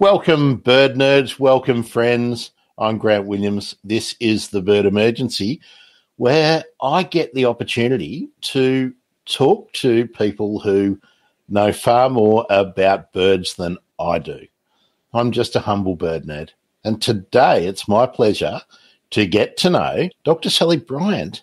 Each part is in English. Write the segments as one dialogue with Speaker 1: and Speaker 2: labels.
Speaker 1: Welcome, bird nerds. Welcome, friends. I'm Grant Williams. This is the Bird Emergency, where I get the opportunity to talk to people who know far more about birds than I do. I'm just a humble bird nerd. And today it's my pleasure to get to know Dr. Sally Bryant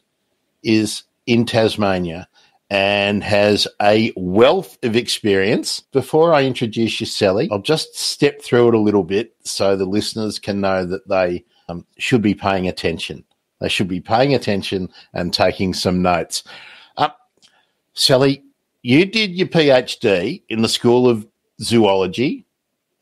Speaker 1: is in Tasmania and has a wealth of experience. Before I introduce you, Sally, I'll just step through it a little bit so the listeners can know that they um, should be paying attention. They should be paying attention and taking some notes. Uh, Sally, you did your PhD in the School of Zoology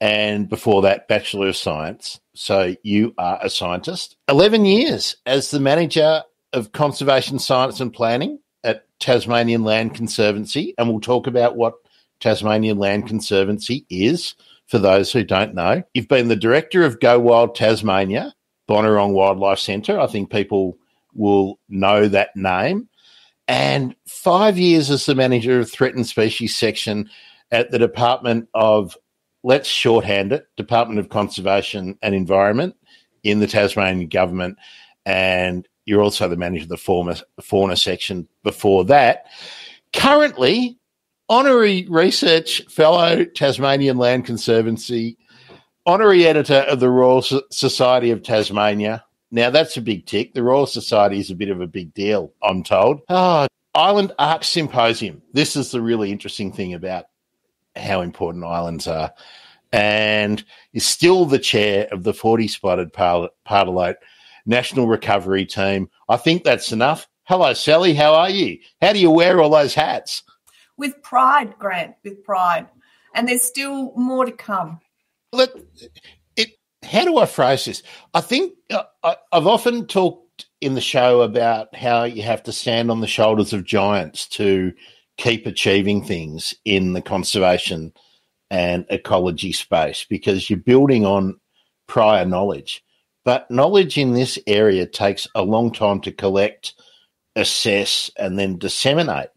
Speaker 1: and before that, Bachelor of Science. So you are a scientist. 11 years as the manager of conservation science and planning at Tasmanian Land Conservancy. And we'll talk about what Tasmanian Land Conservancy is for those who don't know. You've been the director of Go Wild Tasmania, Bonorong Wildlife Centre. I think people will know that name. And five years as the manager of threatened species section at the Department of, let's shorthand it, Department of Conservation and Environment in the Tasmanian government. And you're also the manager of the fauna, fauna section before that. Currently, honorary research fellow, Tasmanian Land Conservancy, honorary editor of the Royal Society of Tasmania. Now, that's a big tick. The Royal Society is a bit of a big deal, I'm told. Oh, Island Arks Symposium. This is the really interesting thing about how important islands are. And is still the chair of the 40 spotted pardalote National Recovery Team. I think that's enough. Hello, Sally. How are you? How do you wear all those hats?
Speaker 2: With pride, Grant, with pride. And there's still more to come.
Speaker 1: Let, it, how do I phrase this? I think uh, I, I've often talked in the show about how you have to stand on the shoulders of giants to keep achieving things in the conservation and ecology space because you're building on prior knowledge. But knowledge in this area takes a long time to collect, assess, and then disseminate.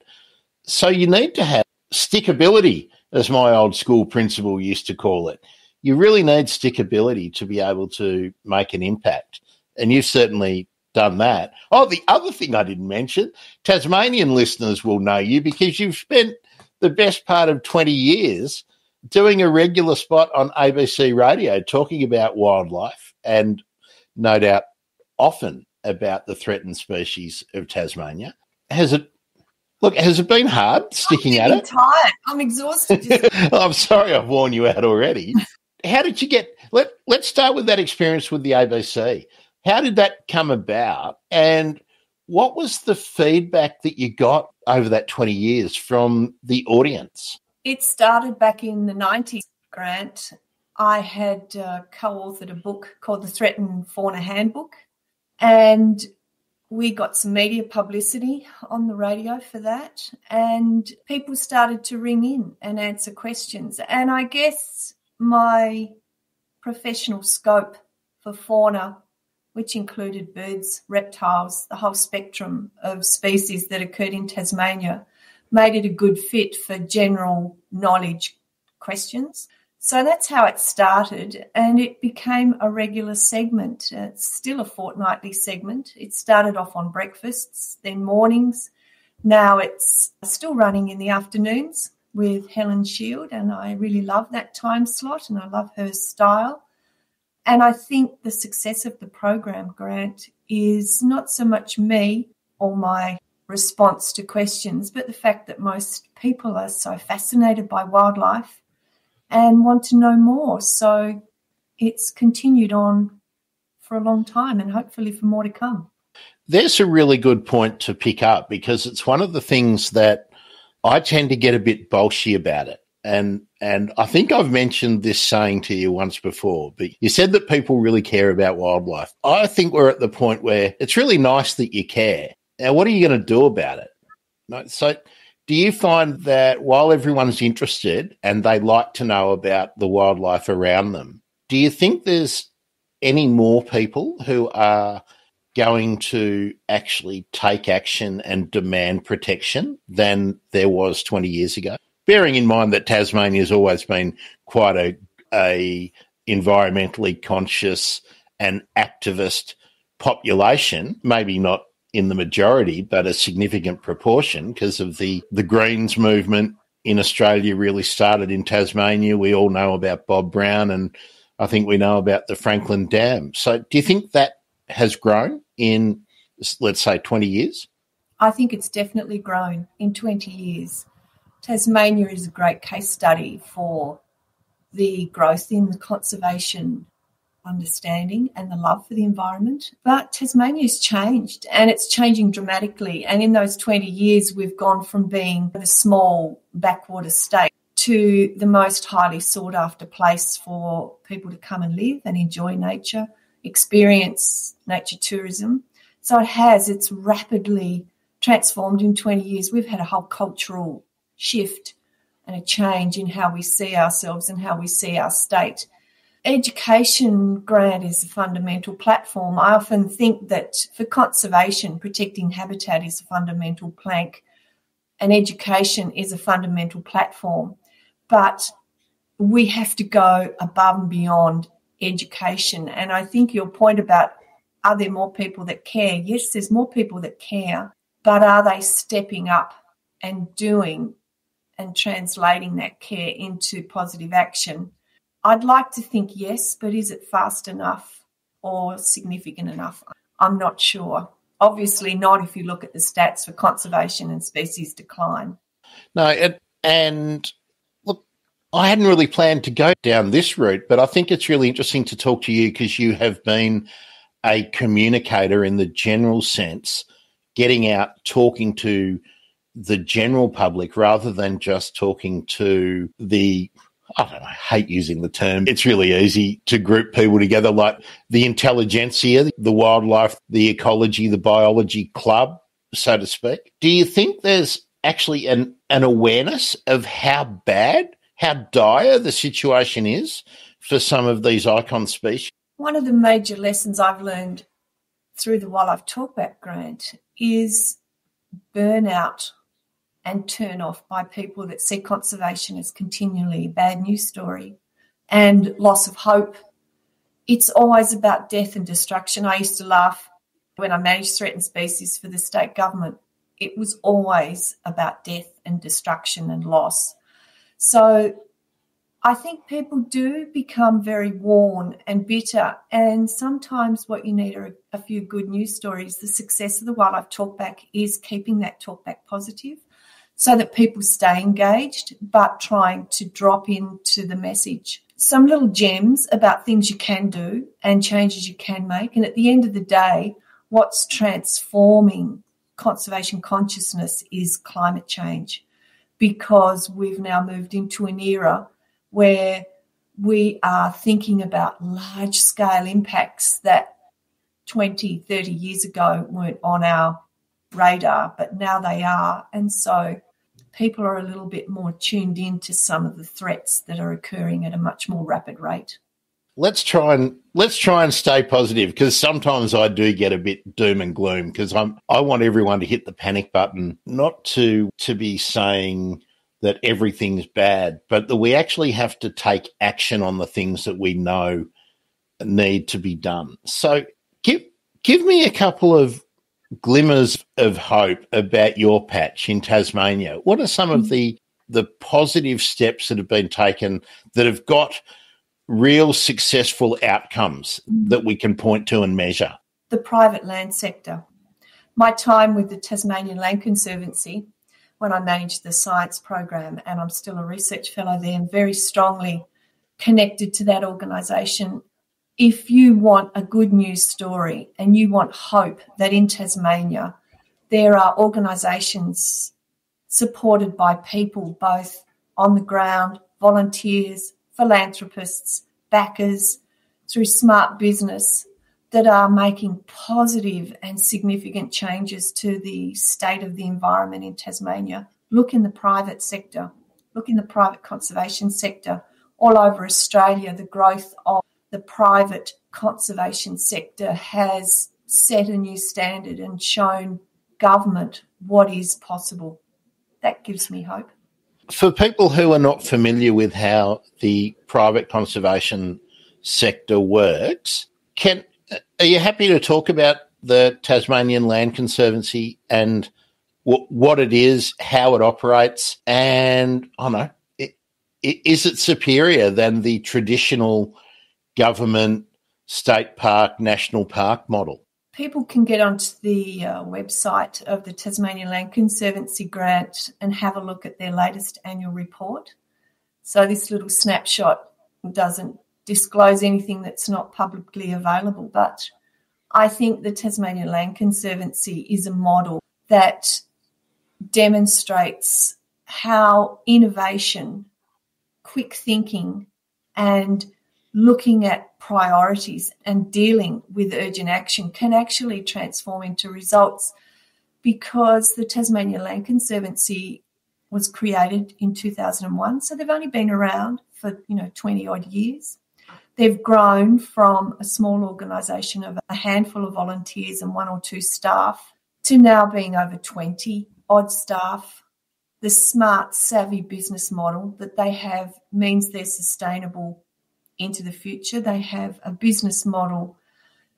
Speaker 1: So you need to have stickability, as my old school principal used to call it. You really need stickability to be able to make an impact. And you've certainly done that. Oh, the other thing I didn't mention Tasmanian listeners will know you because you've spent the best part of 20 years doing a regular spot on ABC radio talking about wildlife and no doubt, often about the threatened species of Tasmania. Has it? Look, has it been hard sticking
Speaker 2: I'm
Speaker 1: at it?
Speaker 2: Tired. I'm exhausted.
Speaker 1: I'm sorry, I've worn you out already. How did you get? Let Let's start with that experience with the ABC. How did that come about, and what was the feedback that you got over that 20 years from the audience?
Speaker 2: It started back in the 90s, Grant, I had uh, co authored a book called The Threatened Fauna Handbook, and we got some media publicity on the radio for that, and people started to ring in and answer questions. And I guess my professional scope for fauna, which included birds, reptiles, the whole spectrum of species that occurred in Tasmania, made it a good fit for general knowledge questions. So that's how it started, and it became a regular segment. It's still a fortnightly segment. It started off on breakfasts, then mornings. Now it's still running in the afternoons with Helen Shield, and I really love that time slot and I love her style. And I think the success of the program, Grant, is not so much me or my response to questions, but the fact that most people are so fascinated by wildlife and want to know more. So it's continued on for a long time and hopefully for more to come.
Speaker 1: There's a really good point to pick up because it's one of the things that I tend to get a bit bolshy about it. And and I think I've mentioned this saying to you once before, but you said that people really care about wildlife. I think we're at the point where it's really nice that you care. Now, what are you going to do about it? So do you find that while everyone's interested and they like to know about the wildlife around them, do you think there's any more people who are going to actually take action and demand protection than there was 20 years ago? Bearing in mind that Tasmania has always been quite a, a environmentally conscious and activist population, maybe not in the majority, but a significant proportion because of the, the Greens movement in Australia really started in Tasmania. We all know about Bob Brown and I think we know about the Franklin Dam. So do you think that has grown in, let's say, 20 years?
Speaker 2: I think it's definitely grown in 20 years. Tasmania is a great case study for the growth in the conservation understanding and the love for the environment. But Tasmania's changed and it's changing dramatically. And in those 20 years, we've gone from being a small backwater state to the most highly sought after place for people to come and live and enjoy nature, experience nature tourism. So it has, it's rapidly transformed in 20 years. We've had a whole cultural shift and a change in how we see ourselves and how we see our state. Education grant is a fundamental platform. I often think that for conservation, protecting habitat is a fundamental plank, and education is a fundamental platform. But we have to go above and beyond education. And I think your point about are there more people that care? Yes, there's more people that care, but are they stepping up and doing and translating that care into positive action? I'd like to think yes, but is it fast enough or significant enough? I'm not sure. Obviously, not if you look at the stats for conservation and species decline.
Speaker 1: No, and look, I hadn't really planned to go down this route, but I think it's really interesting to talk to you because you have been a communicator in the general sense, getting out, talking to the general public rather than just talking to the I don't know, I hate using the term. It's really easy to group people together like the intelligentsia, the wildlife, the ecology, the biology club, so to speak. Do you think there's actually an, an awareness of how bad, how dire the situation is for some of these icon species?
Speaker 2: One of the major lessons I've learned through the Wildlife Talkback grant is burnout and turn off by people that see conservation as continually a bad news story and loss of hope. It's always about death and destruction. I used to laugh when I managed threatened species for the state government. It was always about death and destruction and loss. So I think people do become very worn and bitter. And sometimes what you need are a few good news stories. The success of the Wildlife Talkback is keeping that talkback positive so that people stay engaged, but trying to drop into the message. Some little gems about things you can do and changes you can make. And at the end of the day, what's transforming conservation consciousness is climate change because we've now moved into an era where we are thinking about large scale impacts that 20, 30 years ago weren't on our radar, but now they are. And so people are a little bit more tuned in to some of the threats that are occurring at a much more rapid rate.
Speaker 1: Let's try and let's try and stay positive because sometimes I do get a bit doom and gloom because I'm I want everyone to hit the panic button, not to to be saying that everything's bad, but that we actually have to take action on the things that we know need to be done. So give give me a couple of glimmers of hope about your patch in Tasmania. What are some of mm. the the positive steps that have been taken that have got real successful outcomes mm. that we can point to and measure?
Speaker 2: The private land sector. My time with the Tasmanian Land Conservancy, when I managed the science program, and I'm still a research fellow there, and very strongly connected to that organisation if you want a good news story and you want hope that in Tasmania there are organisations supported by people both on the ground, volunteers, philanthropists, backers, through smart business that are making positive and significant changes to the state of the environment in Tasmania. Look in the private sector, look in the private conservation sector. All over Australia, the growth of the private conservation sector has set a new standard and shown government what is possible. That gives me hope.
Speaker 1: For people who are not familiar with how the private conservation sector works. Can are you happy to talk about the Tasmanian Land Conservancy and w- what it is, how it operates, and oh I don't know, is it superior than the traditional government state park, national park model?
Speaker 2: People can get onto the uh, website of the Tasmanian Land Conservancy grant and have a look at their latest annual report. So, this little snapshot doesn't disclose anything that's not publicly available, but I think the Tasmanian Land Conservancy is a model that demonstrates how innovation, quick thinking, and looking at priorities and dealing with urgent action can actually transform into results because the Tasmania Land Conservancy was created in 2001 so they've only been around for you know 20 odd years. They've grown from a small organisation of a handful of volunteers and one or two staff to now being over 20 odd staff. The smart savvy business model that they have means they're sustainable into the future. They have a business model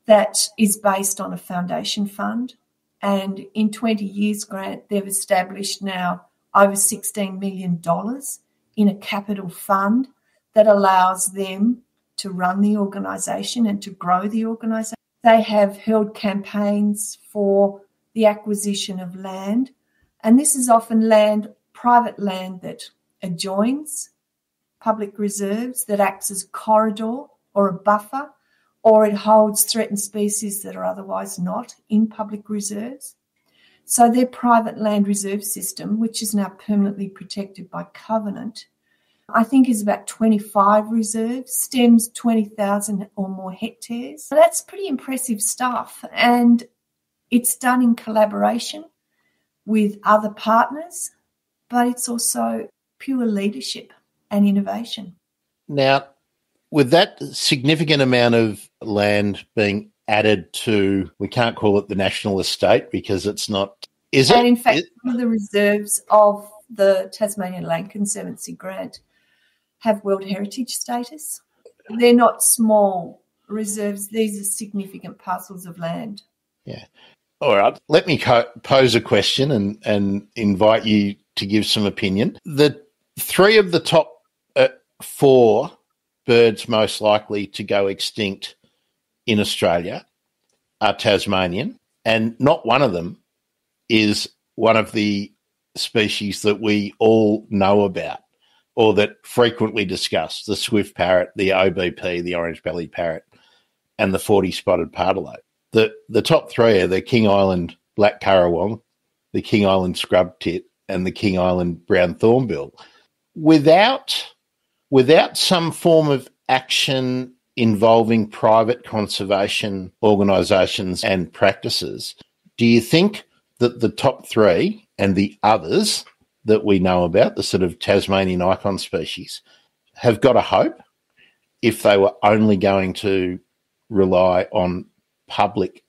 Speaker 2: that is based on a foundation fund. And in 20 years, Grant, they've established now over $16 million in a capital fund that allows them to run the organisation and to grow the organisation. They have held campaigns for the acquisition of land, and this is often land, private land that adjoins public reserves that acts as a corridor or a buffer, or it holds threatened species that are otherwise not in public reserves. So their private land reserve system, which is now permanently protected by covenant, I think is about 25 reserves, stems 20,000 or more hectares. So that's pretty impressive stuff. And it's done in collaboration with other partners, but it's also pure leadership and innovation.
Speaker 1: Now, with that significant amount of land being added to, we can't call it the national estate because it's not. Is
Speaker 2: and
Speaker 1: it?
Speaker 2: in fact, one of the reserves of the Tasmanian Land Conservancy grant have World Heritage status. They're not small reserves; these are significant parcels of land.
Speaker 1: Yeah. All right. Let me co- pose a question and and invite you to give some opinion. The three of the top four birds most likely to go extinct in Australia are Tasmanian, and not one of them is one of the species that we all know about or that frequently discuss the swift parrot, the OBP, the orange bellied parrot, and the 40 spotted pardalote. The, the top three are the King Island black currawong, the King Island scrub tit, and the King Island brown thornbill. Without without some form of action involving private conservation organisations and practices, do you think that the top three and the others that we know about, the sort of Tasmanian icon species, have got a hope if they were only going to rely on public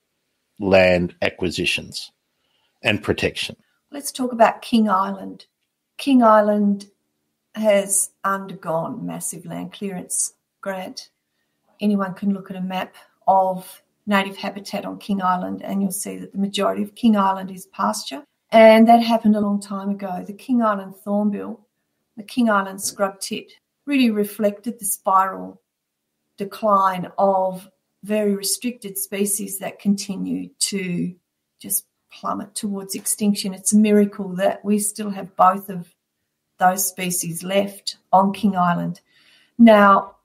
Speaker 1: land acquisitions and protection?
Speaker 2: Let's talk about King Island. King Island has undergone massive land clearance grant. Anyone can look at a map of native habitat on King Island and you'll see that the majority of King Island is pasture. And that happened a long time ago. The King Island thornbill, the King Island scrub tit, really reflected the spiral decline of very restricted species that continue to just plummet towards extinction. It's a miracle that we still have both of those species left on King Island. Now,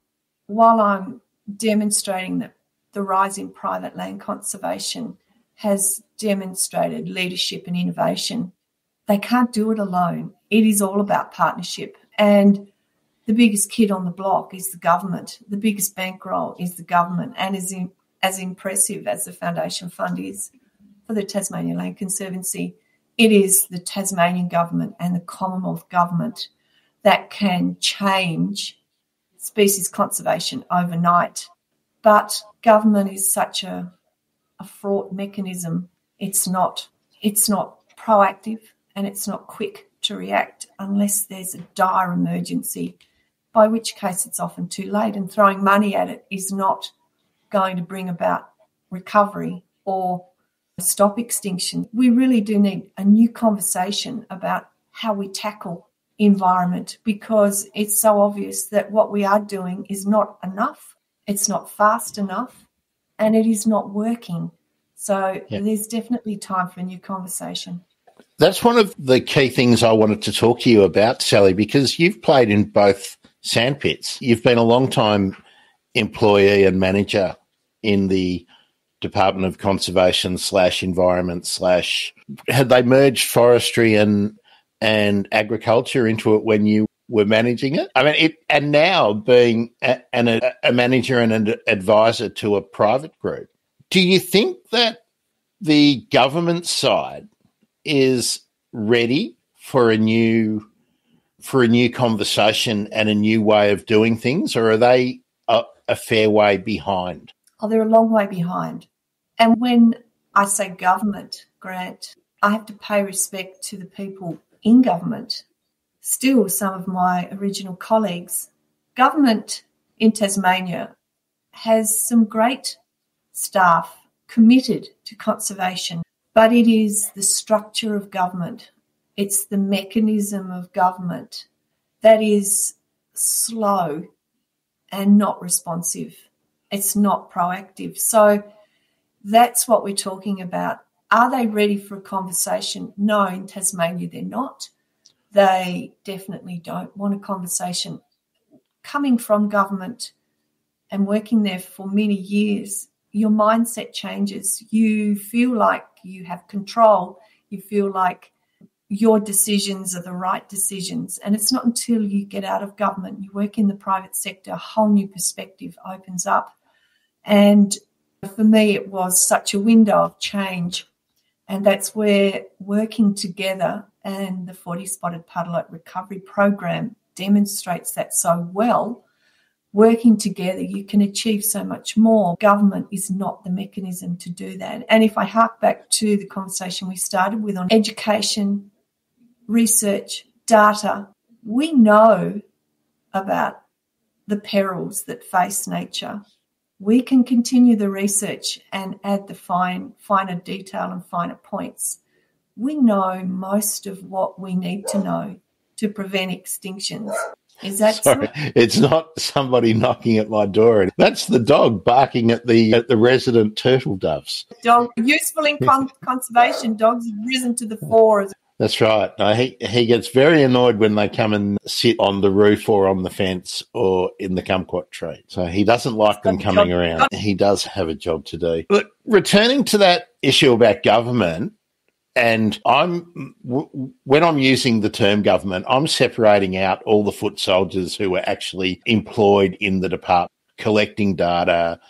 Speaker 2: while I'm demonstrating that the rise in private land conservation has demonstrated leadership and innovation, they can't do it alone. It is all about partnership. And the biggest kid on the block is the government. The biggest bankroll is the government. And as, in, as impressive as the Foundation Fund is for the Tasmania Land Conservancy, it is the Tasmanian government and the Commonwealth government that can change species conservation overnight. But government is such a, a fraught mechanism. It's not it's not proactive and it's not quick to react unless there's a dire emergency. by which case it's often too late. And throwing money at it is not going to bring about recovery or stop extinction. We really do need a new conversation about how we tackle environment because it's so obvious that what we are doing is not enough, it's not fast enough, and it is not working. So yeah. there's definitely time for a new conversation.
Speaker 1: That's one of the key things I wanted to talk to you about, Sally, because you've played in both sandpits. You've been a long time employee and manager in the Department of Conservation slash Environment slash. Had they merged forestry and and agriculture into it when you were managing it? I mean, it and now being a, an, a manager and an advisor to a private group, do you think that the government side is ready for a new for a new conversation and a new way of doing things, or are they a, a fair way behind?
Speaker 2: Oh, they're a long way behind. And when I say government, Grant, I have to pay respect to the people in government. Still, some of my original colleagues. Government in Tasmania has some great staff committed to conservation, but it is the structure of government, it's the mechanism of government that is slow and not responsive. It's not proactive. So that's what we're talking about. Are they ready for a conversation? No, in Tasmania, they're not. They definitely don't want a conversation. Coming from government and working there for many years, your mindset changes. You feel like you have control. You feel like your decisions are the right decisions. And it's not until you get out of government, you work in the private sector, a whole new perspective opens up. And for me, it was such a window of change. And that's where working together and the 40 Spotted Pardalote Recovery Program demonstrates that so well. Working together, you can achieve so much more. Government is not the mechanism to do that. And if I hark back to the conversation we started with on education, research, data, we know about the perils that face nature we can continue the research and add the fine, finer detail and finer points. We know most of what we need to know to prevent extinctions. Is that Sorry,
Speaker 1: so? it's not somebody knocking at my door. That's the dog barking at the at the resident turtle doves.
Speaker 2: Dog useful in con- conservation. Dogs have risen to the fore as
Speaker 1: that's right. No, he he gets very annoyed when they come and sit on the roof or on the fence or in the kumquat tree. So he doesn't like them coming around. He does have a job to do. But returning to that issue about government, and I'm when I'm using the term government, I'm separating out all the foot soldiers who are actually employed in the department, collecting data,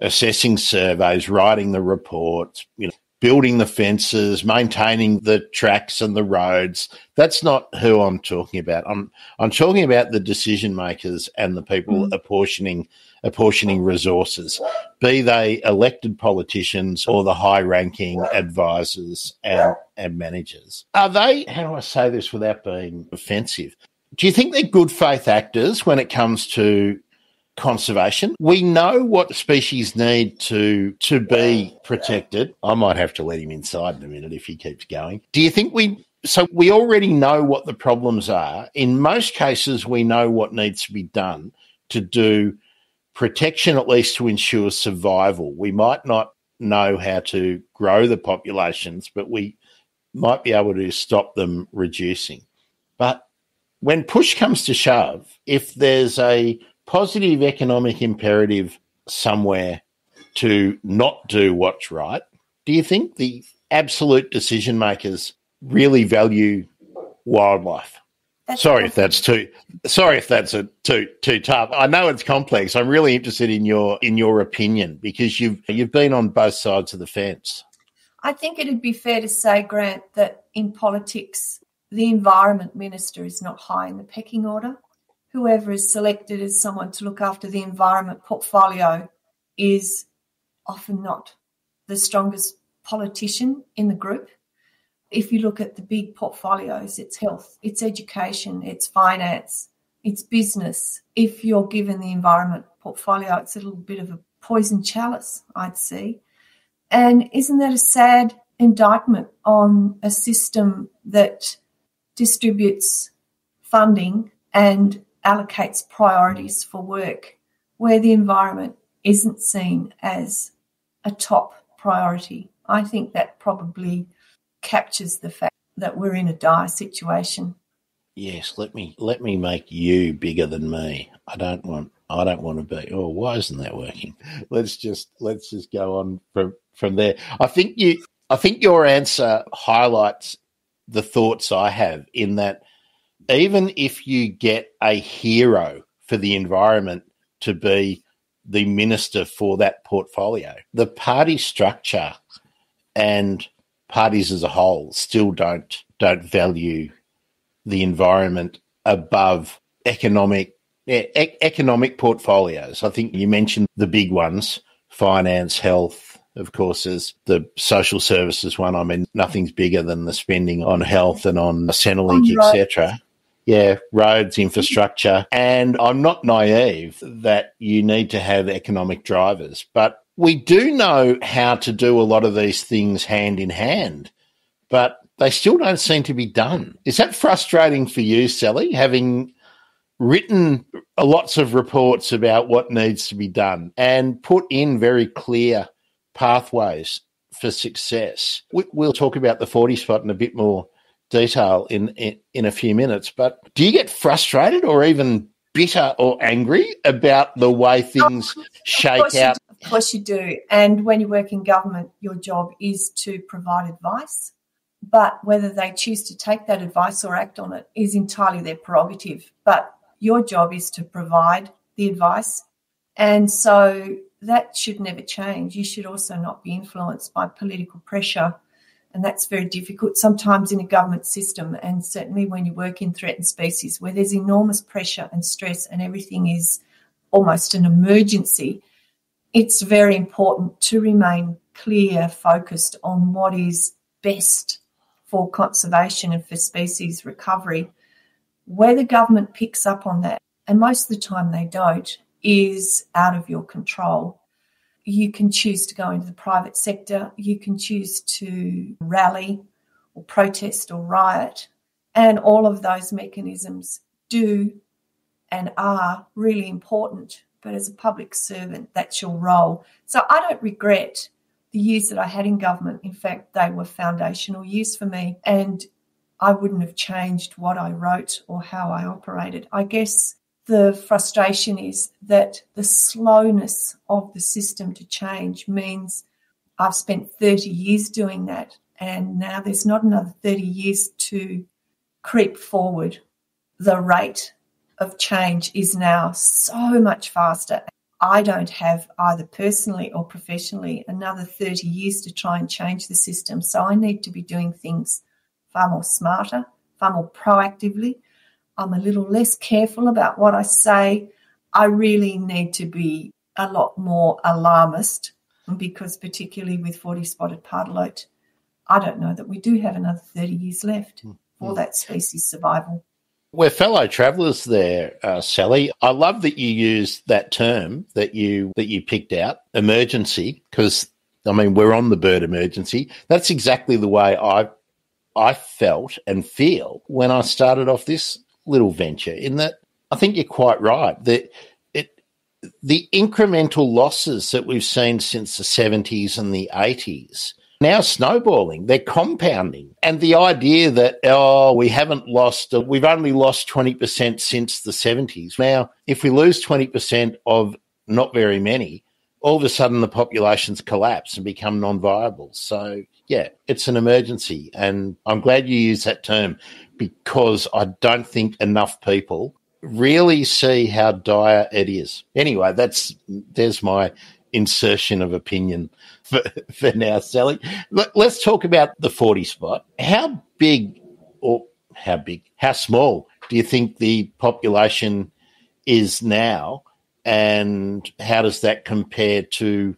Speaker 1: assessing surveys, writing the reports, you know, building the fences, maintaining the tracks and the roads. That's not who I'm talking about. I'm I'm talking about the decision makers and the people mm. apportioning apportioning resources, be they elected politicians or the high ranking advisors and, and managers. Are they how do I say this without being offensive? Do you think they're good faith actors when it comes to conservation. We know what species need to to be protected. I might have to let him inside in a minute if he keeps going. Do you think we so we already know what the problems are. In most cases we know what needs to be done to do protection at least to ensure survival. We might not know how to grow the populations, but we might be able to stop them reducing. But when push comes to shove, if there's a positive economic imperative somewhere to not do what's right, do you think the absolute decision makers really value wildlife? That's sorry if that's too sorry if that's a too too tough. I know it's complex. I'm really interested in your in your opinion because you've you've been on both sides of the fence.
Speaker 2: I think it'd be fair to say, Grant, that in politics, the environment minister is not high in the pecking order whoever is selected as someone to look after the environment portfolio is often not the strongest politician in the group. If you look at the big portfolios, it's health, it's education, it's finance, it's business. If you're given the environment portfolio, it's a little bit of a poison chalice, I'd say. And isn't that a sad indictment on a system that distributes funding and allocates priorities for work where the environment isn't seen as a top priority? I think that probably captures the fact that we're in a dire situation.
Speaker 1: Yes, let me let me make you bigger than me. I don't want I don't want to be. Oh, why isn't that working? Let's just let's just go on from from there. I think you I think your answer highlights the thoughts I have in that even if you get a hero for the environment to be the minister for that portfolio, the party structure and parties as a whole still don't don't value the environment above economic e- economic portfolios. I think you mentioned the big ones: finance, health. Of course, is the social services one. I mean, nothing's bigger than the spending on health and on Centrelink, etc. Yeah, roads, infrastructure. And I'm not naive that you need to have economic drivers, but we do know how to do a lot of these things hand in hand, but they still don't seem to be done. Is that frustrating for you, Sally, having written lots of reports about what needs to be done and put in very clear pathways for success? We'll talk about the 40 spot in a bit more detail in, in, in a few minutes, but do you get frustrated or even bitter or angry about the way things shake out
Speaker 2: of course you do. And when you work in government, your job is to provide advice. But whether they choose to take that advice or act on it is entirely their prerogative. But your job is to provide the advice. And so that should never change. You should also not be influenced by political pressure. And that's very difficult sometimes in a government system. And certainly when you work in threatened species where there's enormous pressure and stress and everything is almost an emergency, it's very important to remain clear, focused on what is best for conservation and for species recovery. Where the government picks up on that, and most of the time they don't, is out of your control. You can choose to go into the private sector, you can choose to rally or protest or riot, and all of those mechanisms do and are really important but as a public servant, that's your role. So I don't regret the years that I had in government. In fact, they were foundational years for me, and I wouldn't have changed what I wrote or how I operated. I guess the frustration is that the slowness of the system to change means I've spent 30 years doing that, and now there's not another 30 years to creep forward. The rate of change is now so much faster. I don't have either personally or professionally another 30 years to try and change the system. So I need to be doing things far more smarter, far more proactively. I'm a little less careful about what I say. I really need to be a lot more alarmist because, particularly with 40 spotted pardalote, I don't know that we do have another 30 years left mm. for that species survival.
Speaker 1: We're fellow travellers there, uh, Sally. I love that you used that term that you that you picked out, emergency, because I mean we're on the bird emergency. That's exactly the way I I felt and feel when I started off this little venture. In that, I think you're quite right that it the incremental losses that we've seen since the 70s and the 80s now snowballing. They're compounding. And the idea that, oh, we haven't lost, we've only lost 20% since the 70s. Now, if we lose 20% of not very many, all of a sudden the populations collapse and become non viable. So, yeah, it's an emergency. And I'm glad you use that term because I don't think enough people really see how dire it is. Anyway, that's there's my insertion of opinion for, for now, Sally. Let, us talk about the 40 spot. How big or how big, how small do you think the population is now? And how does that compare to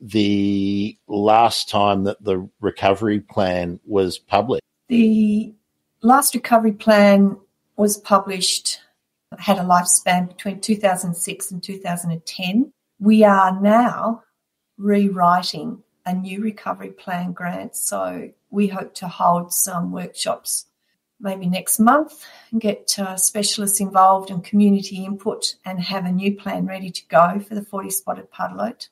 Speaker 1: the last time that the recovery plan was published?
Speaker 2: The last recovery plan was published had a lifespan between 2006 and 2010. We are now rewriting a new recovery plan grant. So we hope to hold some workshops maybe next month and get uh, specialists involved and community input and have a new plan ready to go for the 40 spotted pardalote.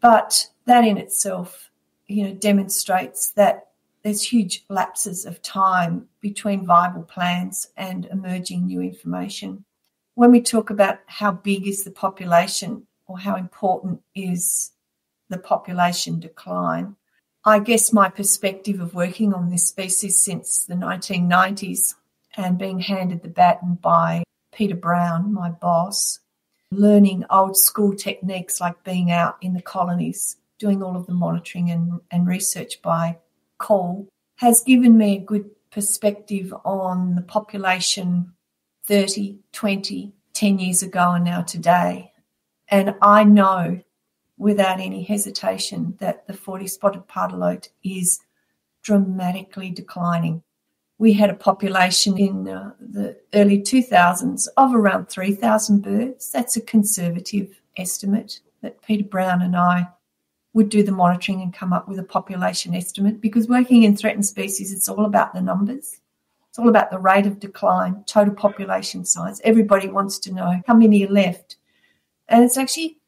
Speaker 2: But that in itself, you know, demonstrates that there's huge lapses of time between viable plans and emerging new information. When we talk about how big is the population or how important is the population decline, I guess my perspective of working on this species since the 1990s and being handed the baton by Peter Brown, my boss, learning old school techniques like being out in the colonies, doing all of the monitoring and, and research by call, has given me a good perspective on the population 30, 20, 10 years ago and now today. And I know without any hesitation that the 40 spotted pardalote is dramatically declining. We had a population in uh, the early 2000s of around 3,000 birds. That's a conservative estimate that Peter Brown and I would do the monitoring and come up with a population estimate because working in threatened species, it's all about the numbers. It's all about the rate of decline, total population size. Everybody wants to know how many are left. And it's actually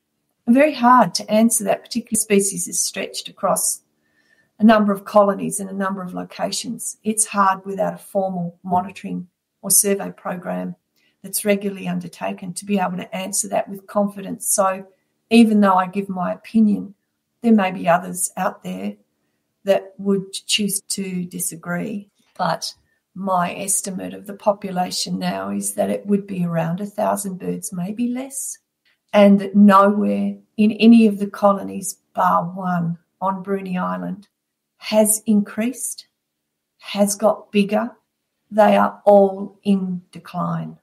Speaker 2: very hard to answer that particular species is stretched across a number of colonies in a number of locations. It's hard without a formal monitoring or survey program that's regularly undertaken to be able to answer that with confidence. So even though I give my opinion, there may be others out there that would choose to disagree. But my estimate of the population now is that it would be around a thousand birds, maybe less and that nowhere in any of the colonies, bar one on Bruny Island, has increased, has got bigger. They are all in decline.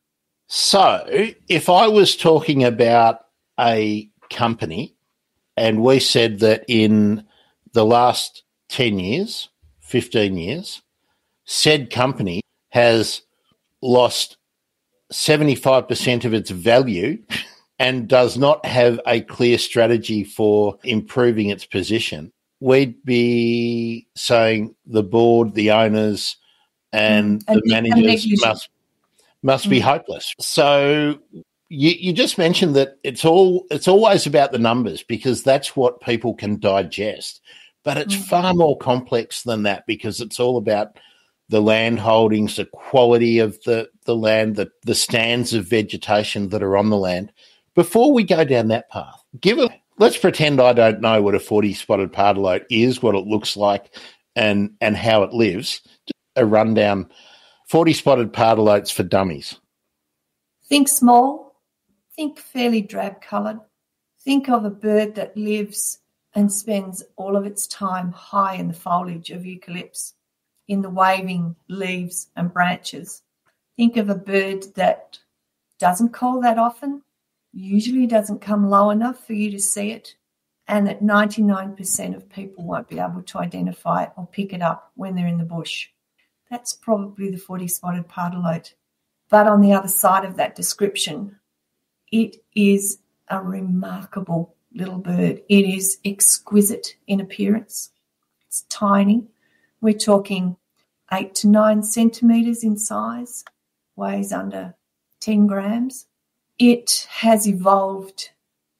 Speaker 1: So, if I was talking about a company and we said that in the last 10 years, 15 years, said company has lost 75% of its value and does not have a clear strategy for improving its position, we'd be saying the board, the owners, and, mm. the managers must must mm. be hopeless. So you, you just mentioned that it's all it's always about the numbers because that's what people can digest. But it's mm. far more complex than that because it's all about the land holdings, the quality of the, the land, the, the stands of vegetation that are on the land. Before we go down that path, give it. Let's pretend I don't know what a forty spotted pardalote is, what it looks like, and and how it lives. Just a rundown. Forty spotted pardalotes for dummies.
Speaker 2: Think small. Think fairly drab coloured. Think of a bird that lives and spends all of its time high in the foliage of eucalypts, in the waving leaves and branches. Think of a bird that doesn't call that often, usually doesn't come low enough for you to see it, and that 99% of people won't be able to identify it or pick it up when they're in the bush. That's probably the 40 spotted pardalote. But on the other side of that description, it is a remarkable little bird. It is exquisite in appearance. It's tiny. We're talking eight to nine centimetres in size, weighs under 10 grams it has evolved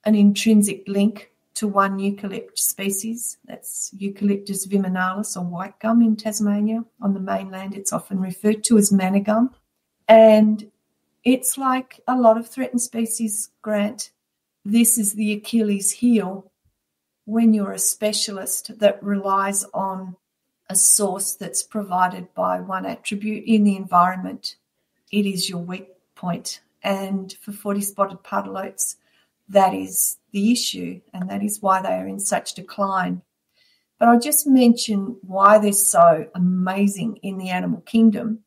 Speaker 2: an intrinsic link to one eucalypt species. That's Eucalyptus viminalis or white gum in Tasmania. On the mainland, it's often referred to as manna gum. And it's like a lot of threatened species, Grant. This is the Achilles heel when you're a specialist that relies on a source that's provided by one attribute in the environment. It is your weak point and for 40 spotted pardalotes, that is the issue, and that is why they are in such decline. But I'll just mention why they're so amazing in the animal kingdom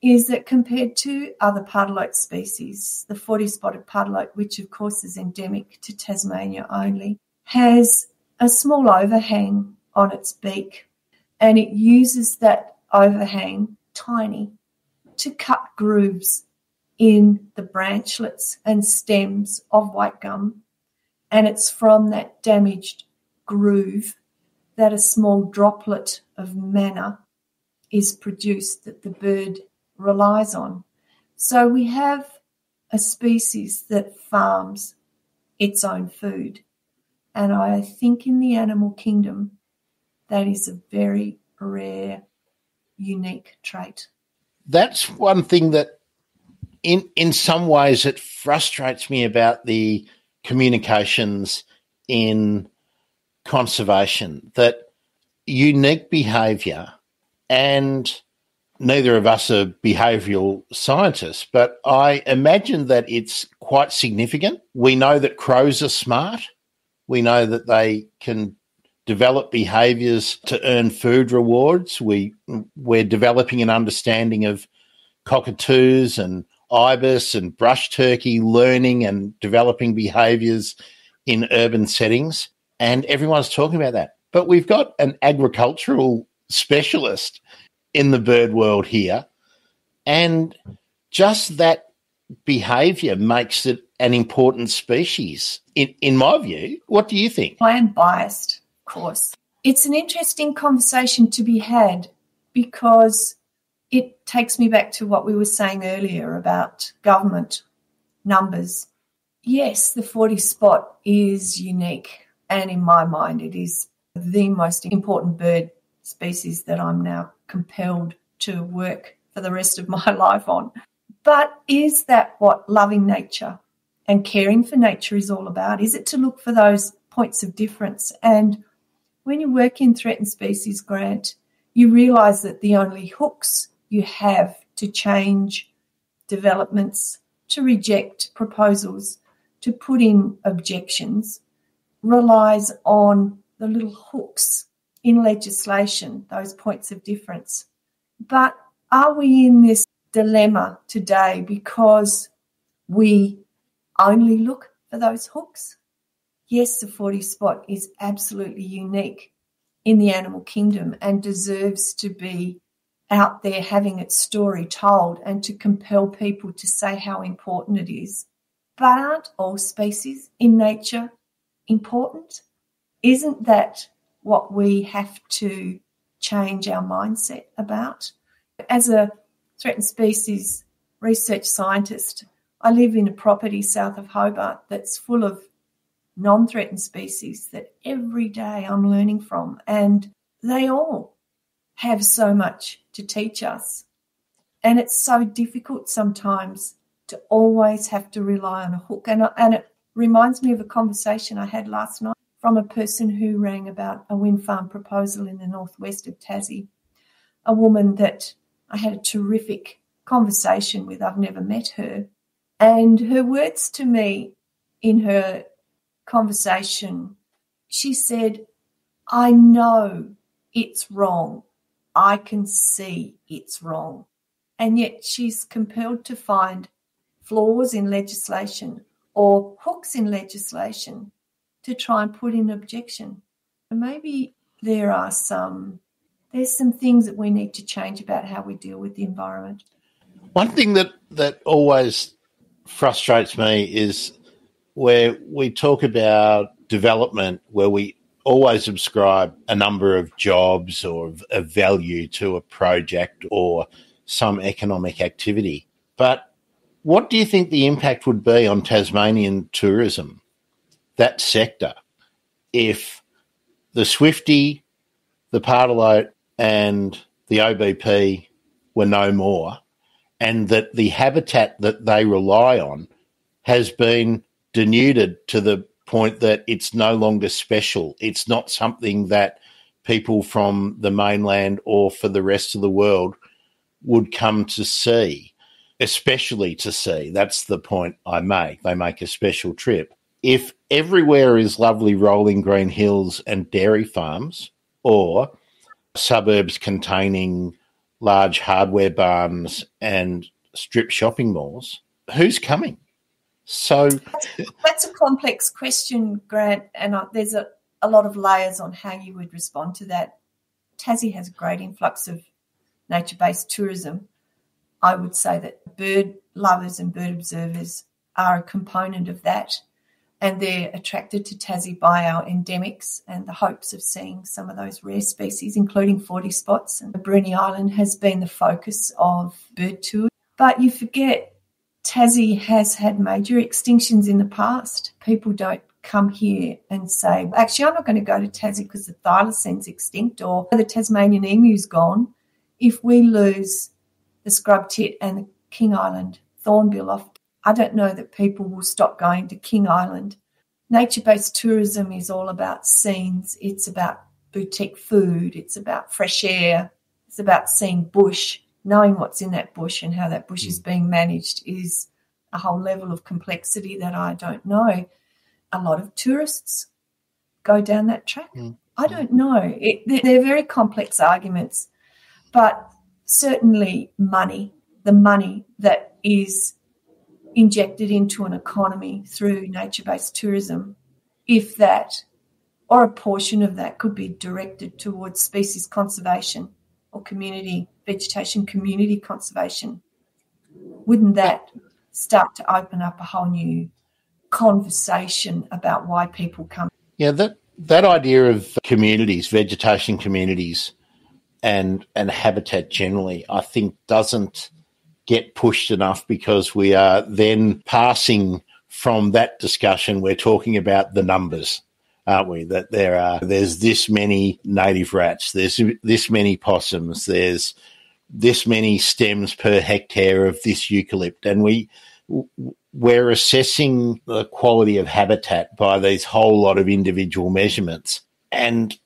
Speaker 2: is that compared to other pardalote species, the 40 spotted pardalote, which of course is endemic to Tasmania only, has a small overhang on its beak and it uses that overhang, tiny, to cut grooves in the branchlets and stems of white gum. And it's from that damaged groove that a small droplet of manna is produced that the bird relies on. So we have a species that farms its own food. And I think in the animal kingdom, that is a very rare, unique trait.
Speaker 1: That's one thing that, in, in some ways, it frustrates me about the communications in conservation that unique behavior and neither of us are behavioral scientists, but I imagine that it's quite significant. We know that crows are smart. We know that they can develop behaviors to earn food rewards. We we're developing an understanding of cockatoos and ibis and brush turkey learning and developing behaviors in urban settings and everyone's talking about that. But we've got an agricultural specialist in the bird world here. And just that behavior makes it an important species, in, in my view. What do you think?
Speaker 2: I am biased, of course. It's an interesting conversation to be had because it takes me back to what we were saying earlier about government numbers. Yes, the 40 spot is unique. And in my mind, it is the most important bird species that I'm now compelled to work for the rest of my life on. But is that what loving nature and caring for nature is all about? Is it to look for those points of difference? And when you work in threatened species grant, you realize that the only hooks you have to change developments, to reject proposals, to put in objections relies on the little hooks in legislation, those points of difference. But are we in this dilemma today because we only look for those hooks? Yes, the 40 spot is absolutely unique in the animal kingdom and deserves to be out there having its story told and to compel people to say how important it is. But aren't all species in nature important? Isn't that what we have to change our mindset about? As a threatened species research scientist, I live in a property south of Hobart that's full of non threatened species that every day I'm learning from, and they all have so much to teach us. And it's so difficult sometimes to always have to rely on a hook. And, and it reminds me of a conversation I had last night from a person who rang about a wind farm proposal in the northwest of Tassie. A woman that I had a terrific conversation with. I've never met her. And her words to me in her conversation, she said, I know it's wrong. I can see it's wrong. And yet she's compelled to find flaws in legislation or hooks in legislation to try and put in objection. And maybe there are some there's some things that we need to change about how we deal with the environment.
Speaker 1: One thing that that always frustrates me is where we talk about development where we always ascribe a number of jobs or a value to a project or some economic activity. But what do you think the impact would be on Tasmanian tourism that sector if the Swifty, the Pardalote, and the OBP were no more, and that the habitat that they rely on has been denuded to the point that it's no longer special. It's not something that people from the mainland or for the rest of the world would come to see, especially to see. That's the point I make. They make a special trip if everywhere is lovely rolling green hills and dairy farms, or suburbs containing large hardware barns and strip shopping malls, who's coming? So
Speaker 2: that's a complex question, Grant, and there's a, a lot of layers on how you would respond to that. Tassie has a great influx of nature based tourism. I would say that bird lovers and bird observers are a component of that. And they're attracted to Tassie by our endemics and the hopes of seeing some of those rare species, including 40 spots. And the Bruny Island has been the focus of bird tours. But you forget Tassie has had major extinctions in the past. People don't come here and say, actually, I'm not going to go to Tassie because the thylacine's extinct or the Tasmanian emu's gone. If we lose the scrub tit and the King Island thornbill off, I don't know that people will stop going to King Island. Nature based tourism is all about scenes, it's about boutique food, it's about fresh air, it's about seeing bush. Knowing what's in that bush and how that bush is being managed is a whole level of complexity that I don't know a lot of tourists go down that track? Mm. I don't know. It, they're very complex arguments, but certainly money, the money that is injected into an economy through nature based tourism, if that or a portion of that could be directed towards species conservation or community vegetation community conservation, wouldn't that start to open up a whole new conversation about why people come.
Speaker 1: Yeah, that that idea of communities, vegetation communities, and and habitat generally, I think doesn't get pushed enough because we are then passing from that discussion. We're talking about the numbers, aren't we? That there are there's this many native rats, there's this many possums, there's this many stems per hectare of this eucalypt, and we we're assessing the quality of habitat by these whole lot of individual measurements. And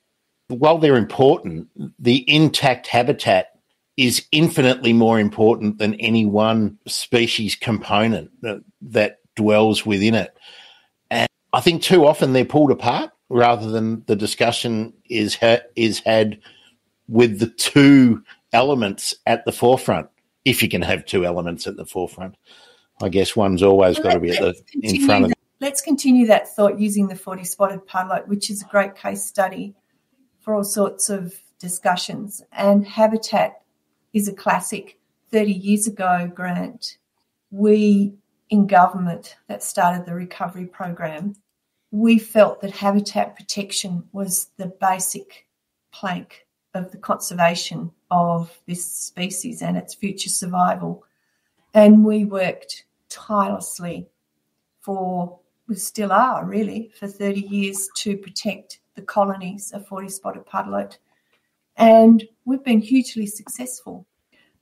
Speaker 1: while they're important, the intact habitat is infinitely more important than any one species component that, that dwells within it. And I think too often they're pulled apart rather than the discussion is ha- is had with the two elements at the forefront, if you can have two elements at the forefront. I guess one's always well, got to be at the in front of.
Speaker 2: That, let's continue that thought using the forty spotted pardalote, which is a great case study for all sorts of discussions. And habitat is a classic. Thirty years ago, Grant, we in government that started the recovery program, we felt that habitat protection was the basic plank of the conservation of this species and its future survival. And we worked tirelessly for, we still are really, for 30 years to protect the colonies of 40 spotted pardalote. And we've been hugely successful.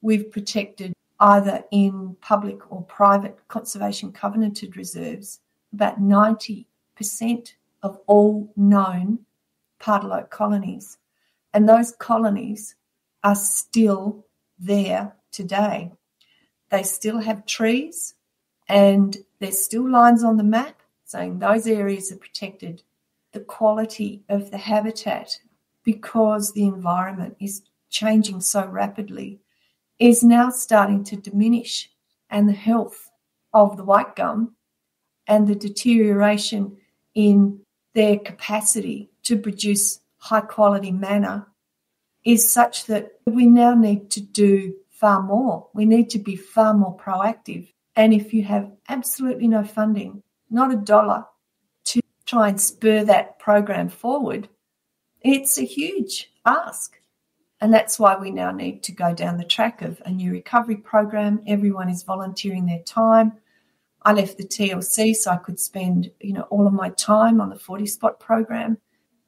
Speaker 2: We've protected either in public or private conservation covenanted reserves about 90% of all known pardalote colonies. And those colonies are still there today. They still have trees and there's still lines on the map saying those areas are protected. The quality of the habitat, because the environment is changing so rapidly, is now starting to diminish, and the health of the white gum and the deterioration in their capacity to produce high quality manna is such that we now need to do far more. We need to be far more proactive. And if you have absolutely no funding, not a dollar to try and spur that program forward, it's a huge ask. And that's why we now need to go down the track of a new recovery program. Everyone is volunteering their time. I left the TLC so I could spend, you know, all of my time on the 40 spot program.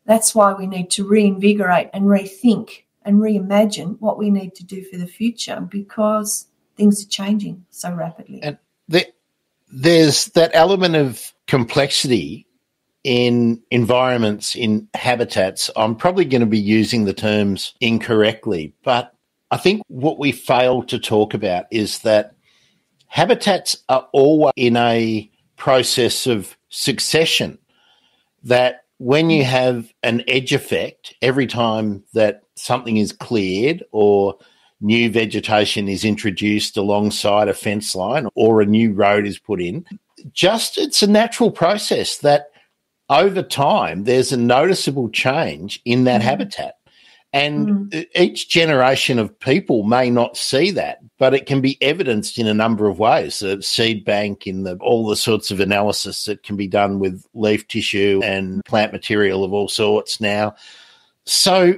Speaker 2: That's why we need to reinvigorate and rethink and reimagine what we need to do for the future because things are changing so rapidly.
Speaker 1: And the, there's that element of complexity in environments, in habitats. I'm probably going to be using the terms incorrectly, but I think what we fail to talk about is that habitats are always in a process of succession. That when you have an edge effect, every time that something is cleared or new vegetation is introduced alongside a fence line or a new road is put in, just it's a natural process that over time there's a noticeable change in that mm-hmm. habitat. And mm. each generation of people may not see that, but it can be evidenced in a number of ways. The seed bank, in the all the sorts of analysis that can be done with leaf tissue and plant material of all sorts now. So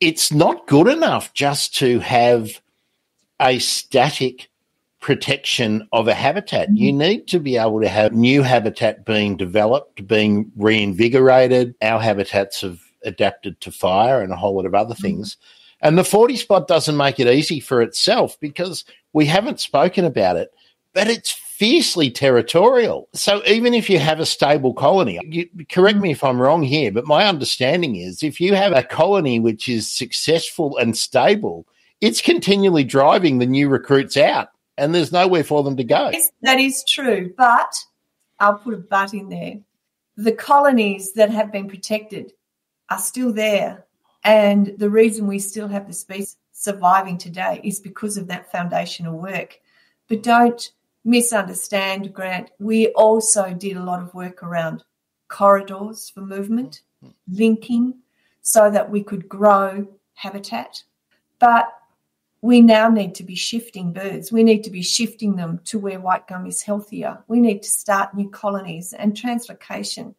Speaker 1: it's not good enough just to have a static protection of a habitat. Mm-hmm. You need to be able to have new habitat being developed, being reinvigorated. Our habitats have adapted to fire and a whole lot of other mm-hmm. things. Mm-hmm. And the 40 spot doesn't make it easy for itself because we haven't spoken about it, but it's fiercely territorial. So even if you have a stable colony, you, correct me if I'm wrong here, but my understanding is if you have a colony which is successful and stable, it's continually driving the new recruits out and there's nowhere for them to go.
Speaker 2: Yes, that is true. But I'll put a but in there. The colonies that have been protected are still there. And the reason we still have the species surviving today is because of that foundational work. But don't misunderstand, Grant. We also did a lot of work around corridors for movement, mm-hmm. linking, so that we could grow habitat. But we now need to be shifting birds. We need to be shifting them to where white gum is healthier. We need to start new colonies and translocation